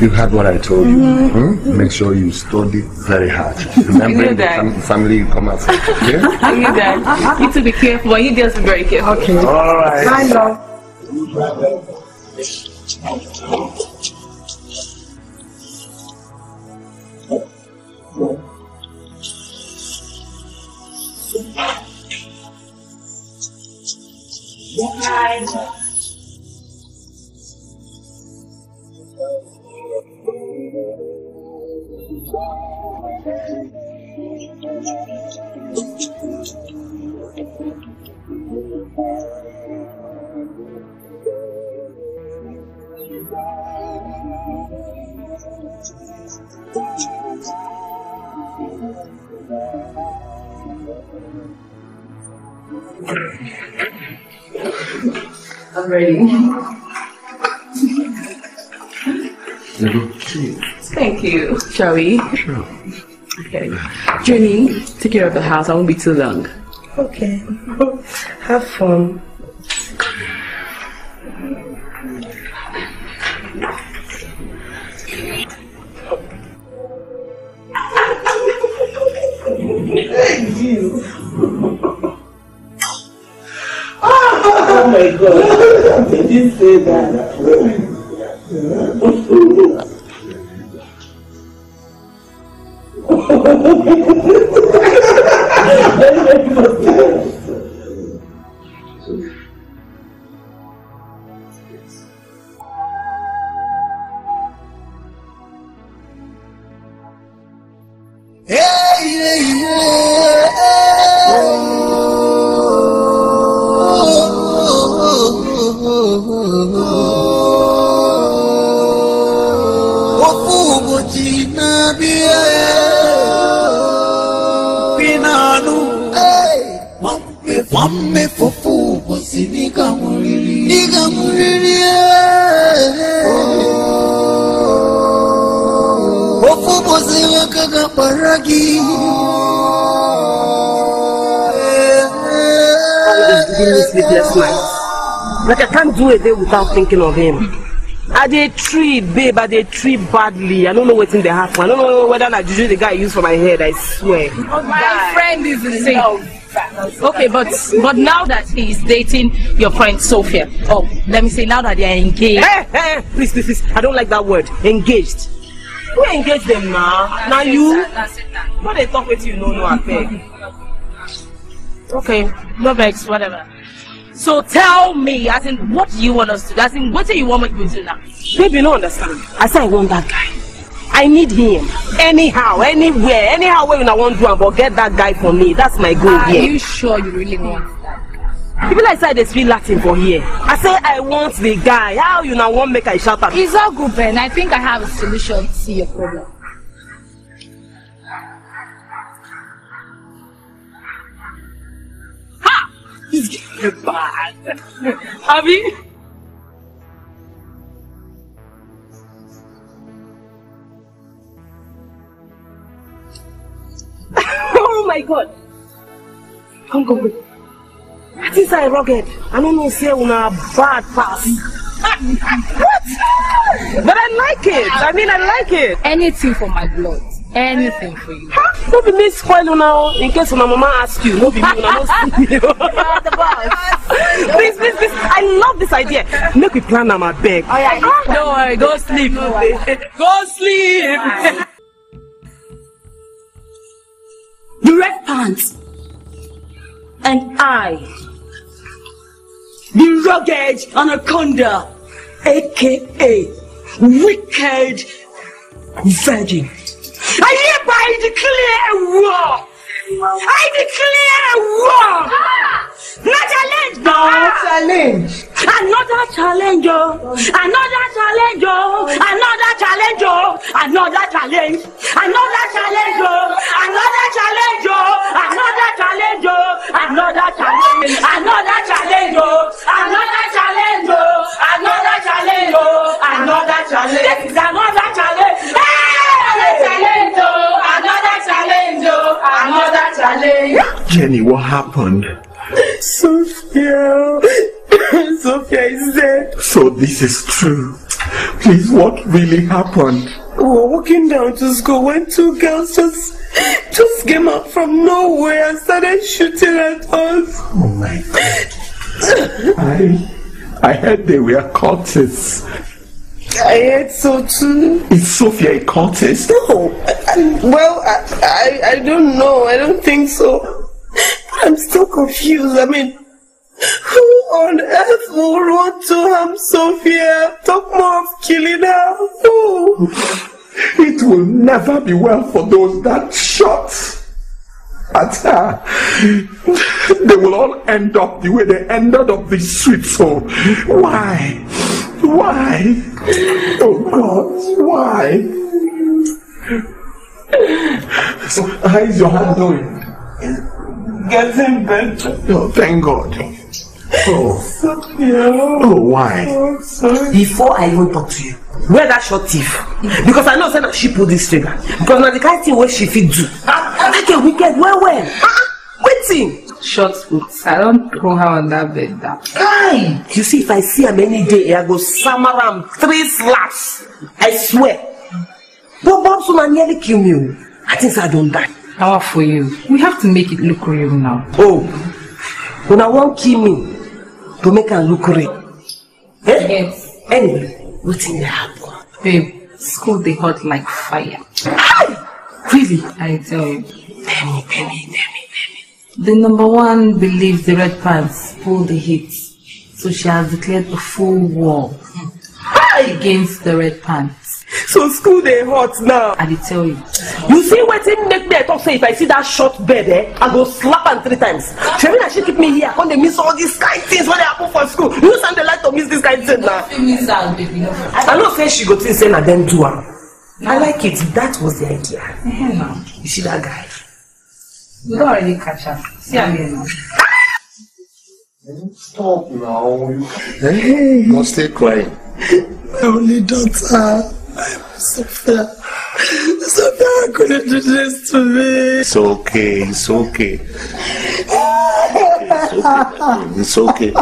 you heard what I told you. Mhm. Hmm? Make sure you study very hard. [laughs] Remember You the fam- family you come out from. Okay? [laughs] you dad. You to be careful. You just be very careful. Okay. All right. Bye, love. I'm ready. Thank you. Shall we? Sure. Okay. Jenny, take care of the house. I won't be too long. Okay. Have fun. you. Oh my god. Did you say that? Hey, hey, Ofu sleepless nights. Like I can't do a day without thinking of him. I dey treat, babe, I dey treat badly. I don't know what's in the happen. I don't know whether na juju the guy use for my head, I swear. My friend is sick. Okay, but but now that he's dating your friend Sophia, oh, let me say now that they are engaged. Hey, hey, please, please, please. I don't like that word. Engaged. who engage them now na you no dey talk wetin you no know abeg. Okay, no vex, whatever. So tell me, as in, what do you want us to do? As in, what do you want me to do now? baby no understand i say i want that guy i need him anyhow anywhere anyhow wey una wan do am but get that guy for me that's my goal Are here. you sure you really want e be like say i dey speak latin for here i say i want the guy how una wan make i shout am. It's all good, Ben. I think I have a solution to your problem. He's Abi? oh my god. Come, come, come. I think I rugged. I don't know say una bad pass. what? But I like it. I mean, I like it. Anything for my blood. Anything for you. Huh? No be me spoil o. In case una mama ask you, no be me una no see [laughs] boss. please, please, please. I love this idea. Make we plan am abeg. Oh yeah, Don't worry, go sleep. Go sleep. The red pants. And I, the rugged anaconda, aka wicked virgin. I hereby declare war. I declare war. Not challenge, no. challenge. Another challenge, oh. another challenge, oh. another challenge, oh. another challenge, another challenge, oh. another challenge, oh. another challenge, oh. another challenge, another challenge, oh. another challenge, Jenny, what happened? Sophia. [coughs] Sophia is dead. So this is true. Please, what really happened? We were walking down to school when two girls just just came out from nowhere and started shooting at us. Oh my God. I, I heard they were cultists. I heard so too. Is Sophia a cultist? No. I, well, I, I I don't know. I don't think so. I'm still confused. I mean, who on earth would want to harm Sophia? Talk more of killing her. Who? It will never be well for those that shot at her. They will all end up the way they ended up this sweet soul. Why? Why? Oh God, why? So, how is your hand doing? Getting better. Oh, thank God. Oh, oh, why? Oh, sorry. Before I even talk to you, where that short thief? Because I know say na she pull this trigger. Because na the kind thing wey she fit do. [laughs] That girl wicked well well. [laughs] Ah, Wetin? Short boots. I don't throw her on that bed. That. Guy, you see if I see am any day, I go sammer am three slaps. I swear. But Bob Suma nearly kill me. o. I think say I don die. How for you? We have to make it look real now. Oh, una wan kill me to make am look real. Eh? Yes. Anyway, wetin dey happen? Babe, school they hot like fire. Really? I tell you. Tell me, tell me, tell me. The number one believes the red pants pull the heat. So she has declared a full war against the red pants. So school dey hot now. I did tell you. You see wetin make me I talk say if I see that short bed eh, I go slap am three times. Shebi na she keep me here, come dey miss all these kind things wey dey happen for school. You sound dey like to miss this kind thing na. miss out, baby. No. I know say she go think say na dem do am. I like it. That was the idea. now. You see that guy? You don't already catch her. See her here now. Stop now. Hey. Don't stay crying. My only daughter. I'm Sophia. Sophia, how could you do this to me? It's okay. It's okay. It's okay.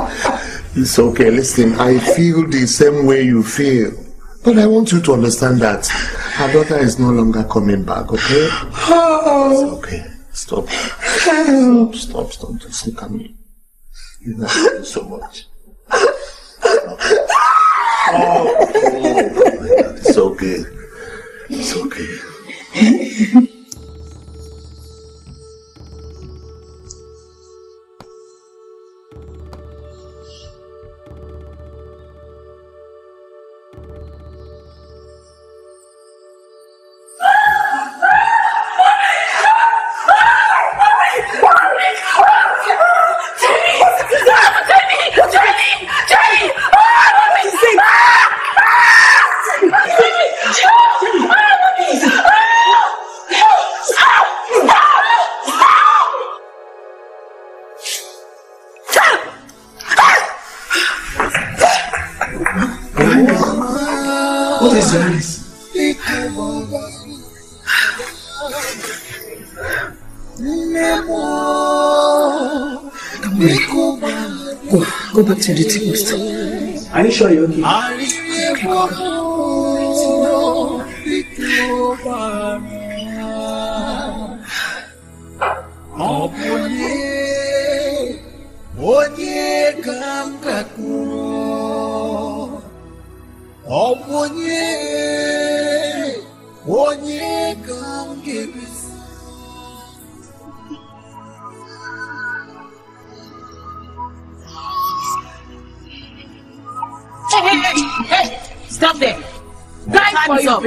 It's okay. Listen, I feel the same way you feel. But I want you to understand that her daughter is no longer coming back, okay? It's okay. Stop. Stop, stop, stop. Just look at me. You love me so much. Oh, oh, oh my God. It's okay. It's okay. [laughs]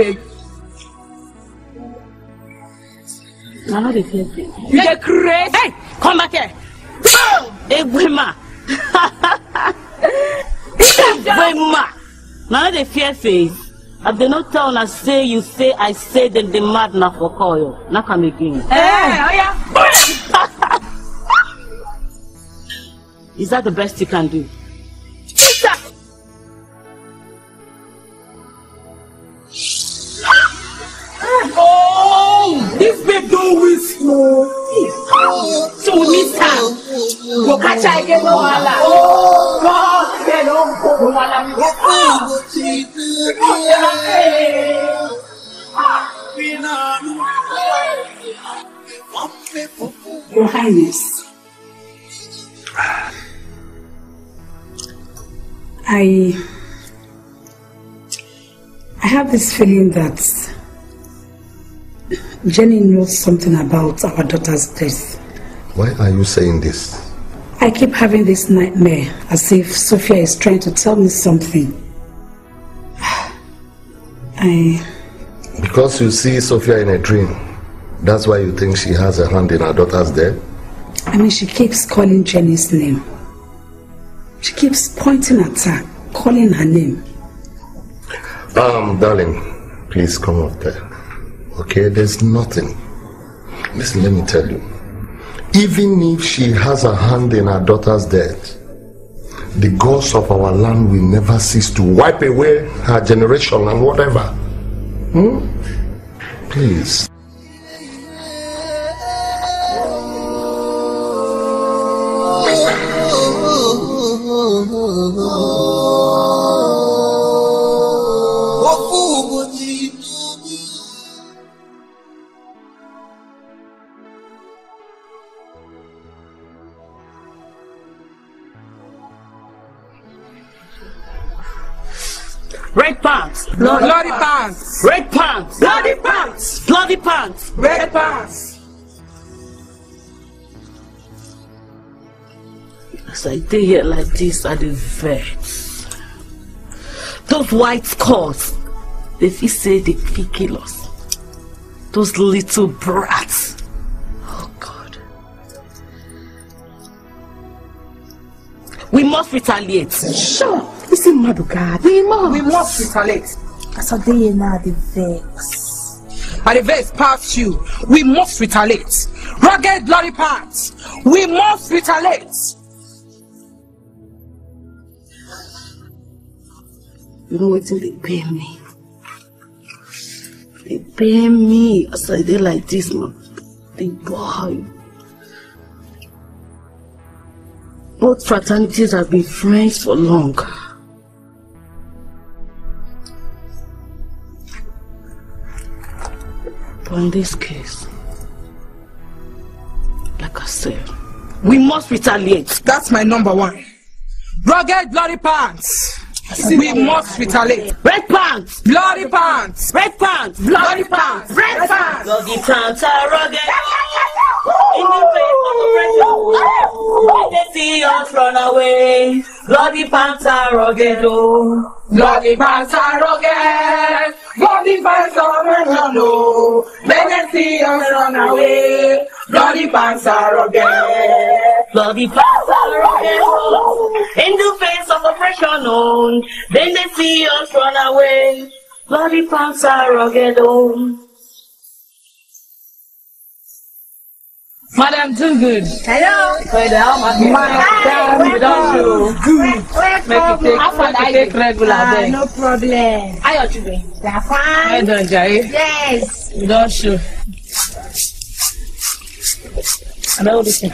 Guys for you, babe. I'm not a fair thing. You get crazy. Hey, come back here. Hey, Wema. Wema. Now the fear face. If they not tell us say you say I say then the mad na for call you. Now come again. Hey, oh [laughs] yeah. Is that the best you can do? Again, no wahala. Oh, God, go no wahala. Your Highness, I I have this feeling that Jenny knows something about our daughter's death. Why are you saying this? I keep having this nightmare as if Sophia is trying to tell me something. [sighs] I Because you see Sophia in a dream. That's why you think she has a hand in her daughter's death? I mean she keeps calling Jenny's name. She keeps pointing at her, calling her name. Um, darling, please come up there. Okay, there's nothing. Listen, let me tell you. Even if she has a hand in her daughter's death, the gods of our land will never cease to wipe away her generation and whatever. Hmm? Please. Pants. Bloody pants. Red pants. As I dey here like this, I the vex. Those white scars, they fit say they fit kill us. Those little brats. Oh God. We must retaliate. Sure. Listen, Maduka. We must. We must retaliate. As I dey here now, the vex. And the vex past you. We must retaliate. Rugged bloody pants. We must retaliate. You know wetin dey pain me? They pay me as I dey like this man. The boy. Both fraternities have been friends for long. But in this case, like I said, we must retaliate. That's my number one. Rugged bloody pants. We must retaliate. Red pants! Bloody pants! Red pants! Bloody pants! Red pants! Bloody pants are rugged. In the face of oppression, when they see us run away. Bloody pants are rugged, oh. Bloody pants are rugged. Bloody pants are rugged, oh. When they see us run away. Bloody pants are rugged. Bloody pants are rugged, oh. In the face of oppression, oh. Then they see us run away. Bloody pants are rugged, oh. Madam, too good. Hello. Madam, you don't show. Good. Make it take, make it take you? regular Ah, then. no problem. How your children? They are fine. Well done, Jai. Yes. You don't show. And all this thing.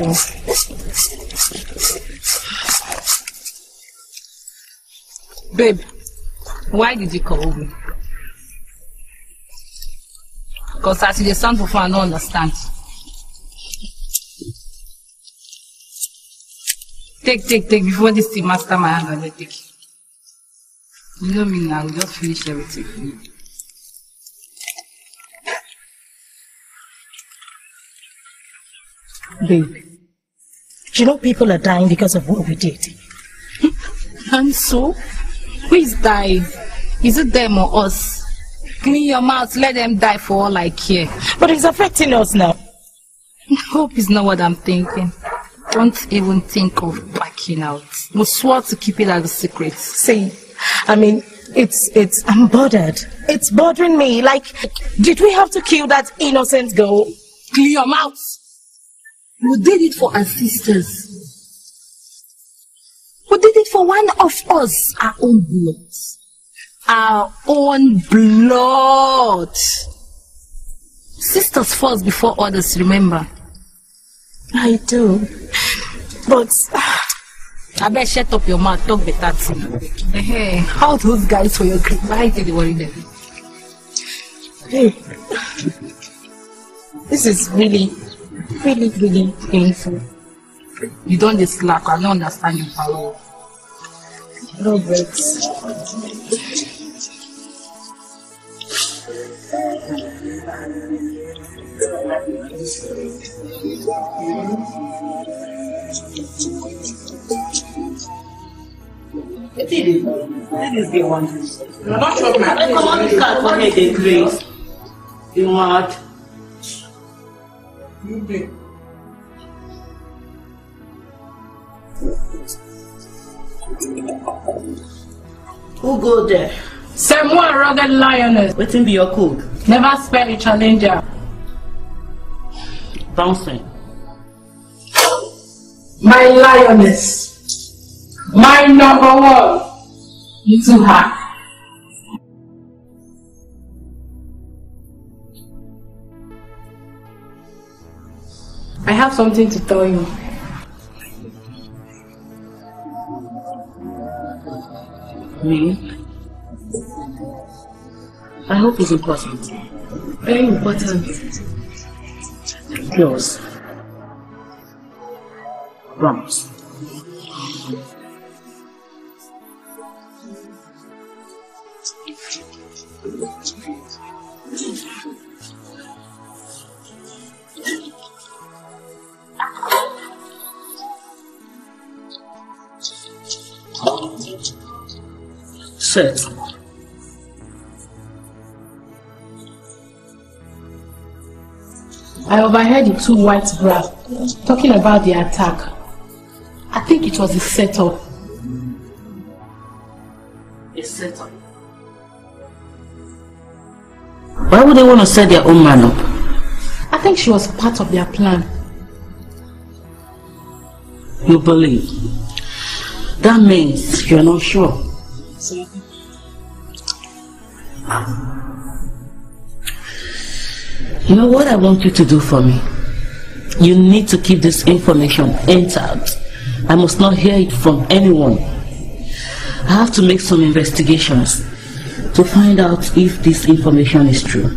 Babe, why did you call me? Because as you dey sound for I don't understand. Take, take, take before this thing master my hand and let take. You know me now, we just finish everything. Babe. You know people are dying because of what we did. [laughs] And so, who is dying? Is it them or us? Clean your mouth, let them die for all I care. But it's affecting us now. [laughs] Hope is not what I'm thinking. Don't even think of backing out. We swore to keep it as a secret. See, I mean, it's, it's, I'm bothered. It's bothering me. Like, did we have to kill that innocent girl? Clear your mouth. We did it for our sisters. We did it for one of us, our own blood. Our own blood. Sisters first before others, remember? I do. But [sighs] I bet shut up your mouth, talk better thing. Hey, how those guys for your group? Why did you worry them? Hey, this is really, really, really painful. You don't just slack, I don't understand your power. Robert. What did it? What is the one? You're not sure, man. Come on, this car for me, the grace. You mad? You be. Who go there? Samuel rugged lioness. Waiting be your code? Never spell a challenger. Bouncing. My lioness. My number one. You too hard. I have something to tell you. Me? I hope it's important. Very important. Yours. Promise. Set. I overheard the two white bras talking about the attack. I think it was a setup. A setup. Why would they want to set their own man up? I think she was part of their plan. You believe? That means you're not sure. You know what I want you to do for me? You need to keep this information intact. I must not hear it from anyone. I have to make some investigations to find out if this information is true.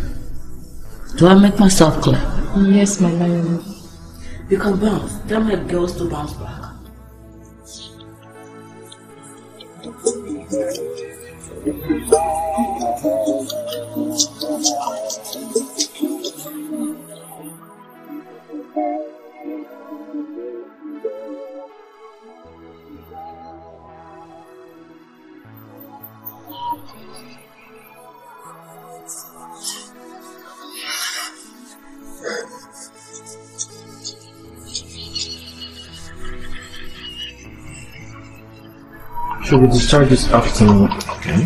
Do I make myself clear? Yes, my lioness. You can bounce. Tell my girls to bounce back. She will discharge this afternoon. Okay.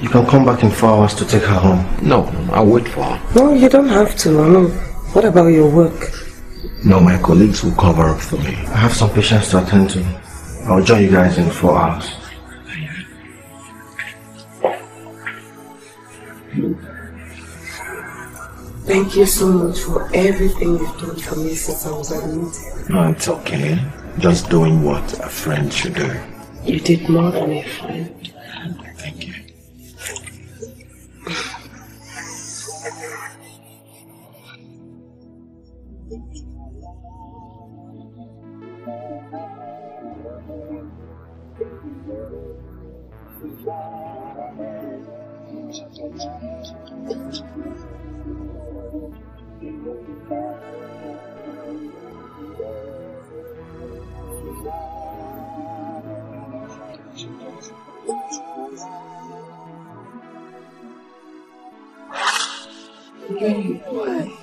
You can come back in four hours to take her home. No, I'll wait for her. No, you don't have to, Mama. What about your work? No, my colleagues will cover up for me. I have some patients to attend to. I'll join you guys in four hours. Thank you so much for everything you've done for me since I was admitted. No, it's okay. Just doing what a friend should do. You did more than a friend. Thank you. Jenny, why?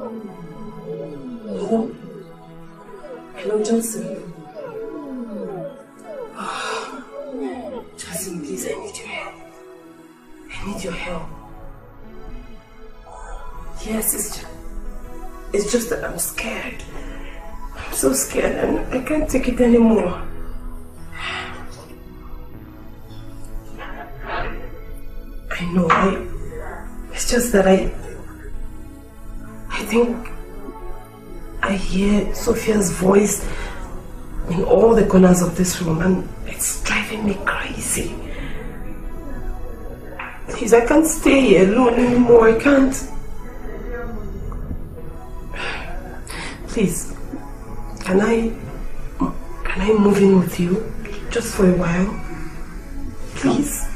Hello? Hello, Johnson. Johnson, please, I need your help. I need your help. Yes, it's just, it's just that I'm scared. I'm so scared and I can't take it anymore. I know, I, it's just that I think I hear Sophia's voice in all the corners of this room and it's driving me crazy. Please, I can't stay here alone anymore. I can't. Please, can I can I move in with you just for a while? Please.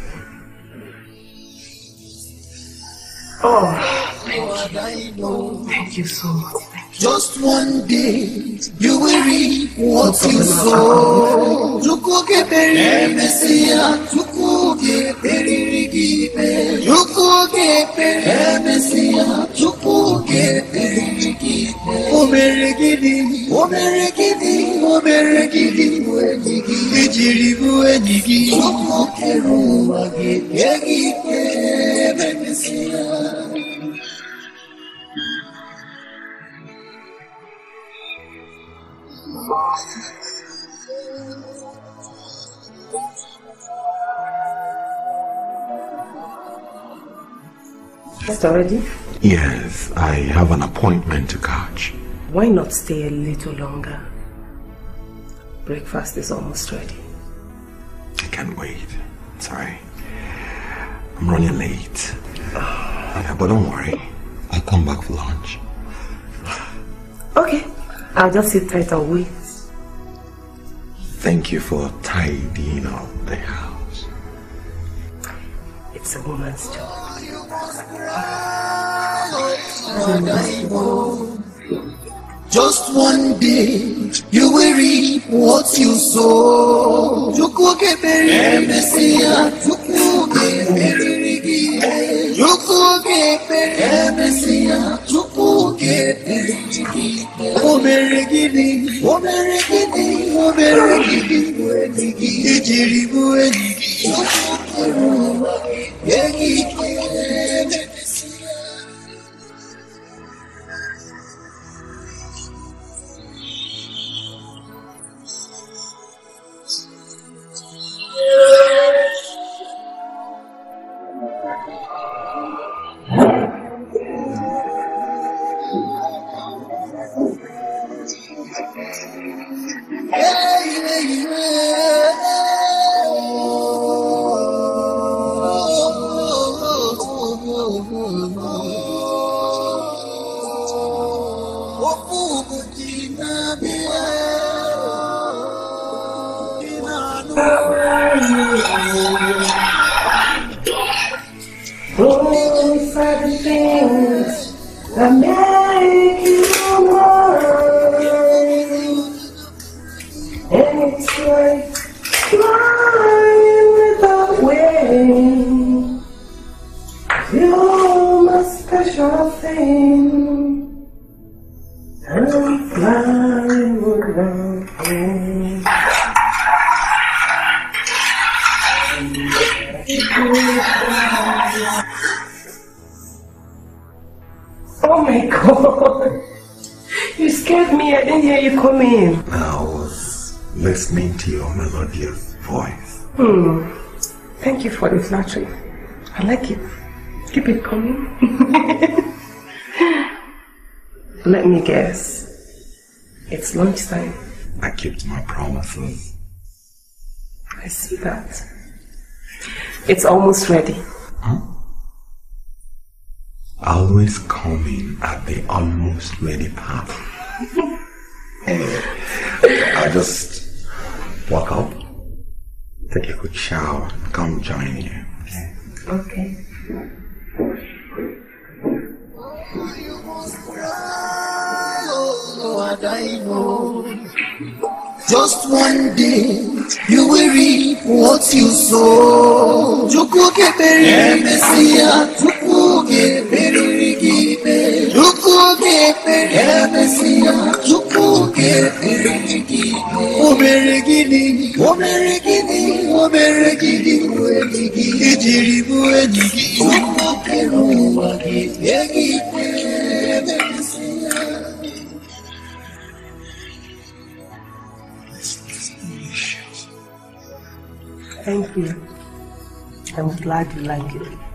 Oh, thank you. You so much. Just one day you will reap what you sow. Chukwuke peri Messiah, Chukwuke peri rigibe. Chukwuke peri Messiah, Chukwuke peri rigibe. O mere gidi, o mere gidi, o mere gidi, gị. Ijiri bụ enyi gị. Chukwuke rụwa Just already? Yes, I have an appointment to catch. Why not stay a little longer? Breakfast is almost ready. I can't wait. Sorry. I'm running late. Yeah, but don't worry. I'll come back for lunch. Okay, I'll just sit tight and wait. Thank you for tidying up the house. It's a woman's job. Just one day you will reap what you sow. Chukwuke peri Messiah, Chukwuke peri rigibe. Chukwuke peri Messiah, Chukwuke peri rigibe. O mere gidi, o mere gidi, o mere gidi, enyi gị. Ijiri bụ enyi gị. Chukwuke rụwa gị, flattery. I like it. Keep it coming. [laughs] Let me guess. It's lunchtime. I kept my promises. I see that. It's almost ready. I always coming at the almost ready part. O mere gidi, bu enyi gị. Ijiri bụ enyi gị. Chukwuke rụwa gị, egike ebe Messiah. Thank you. I'm glad you like it.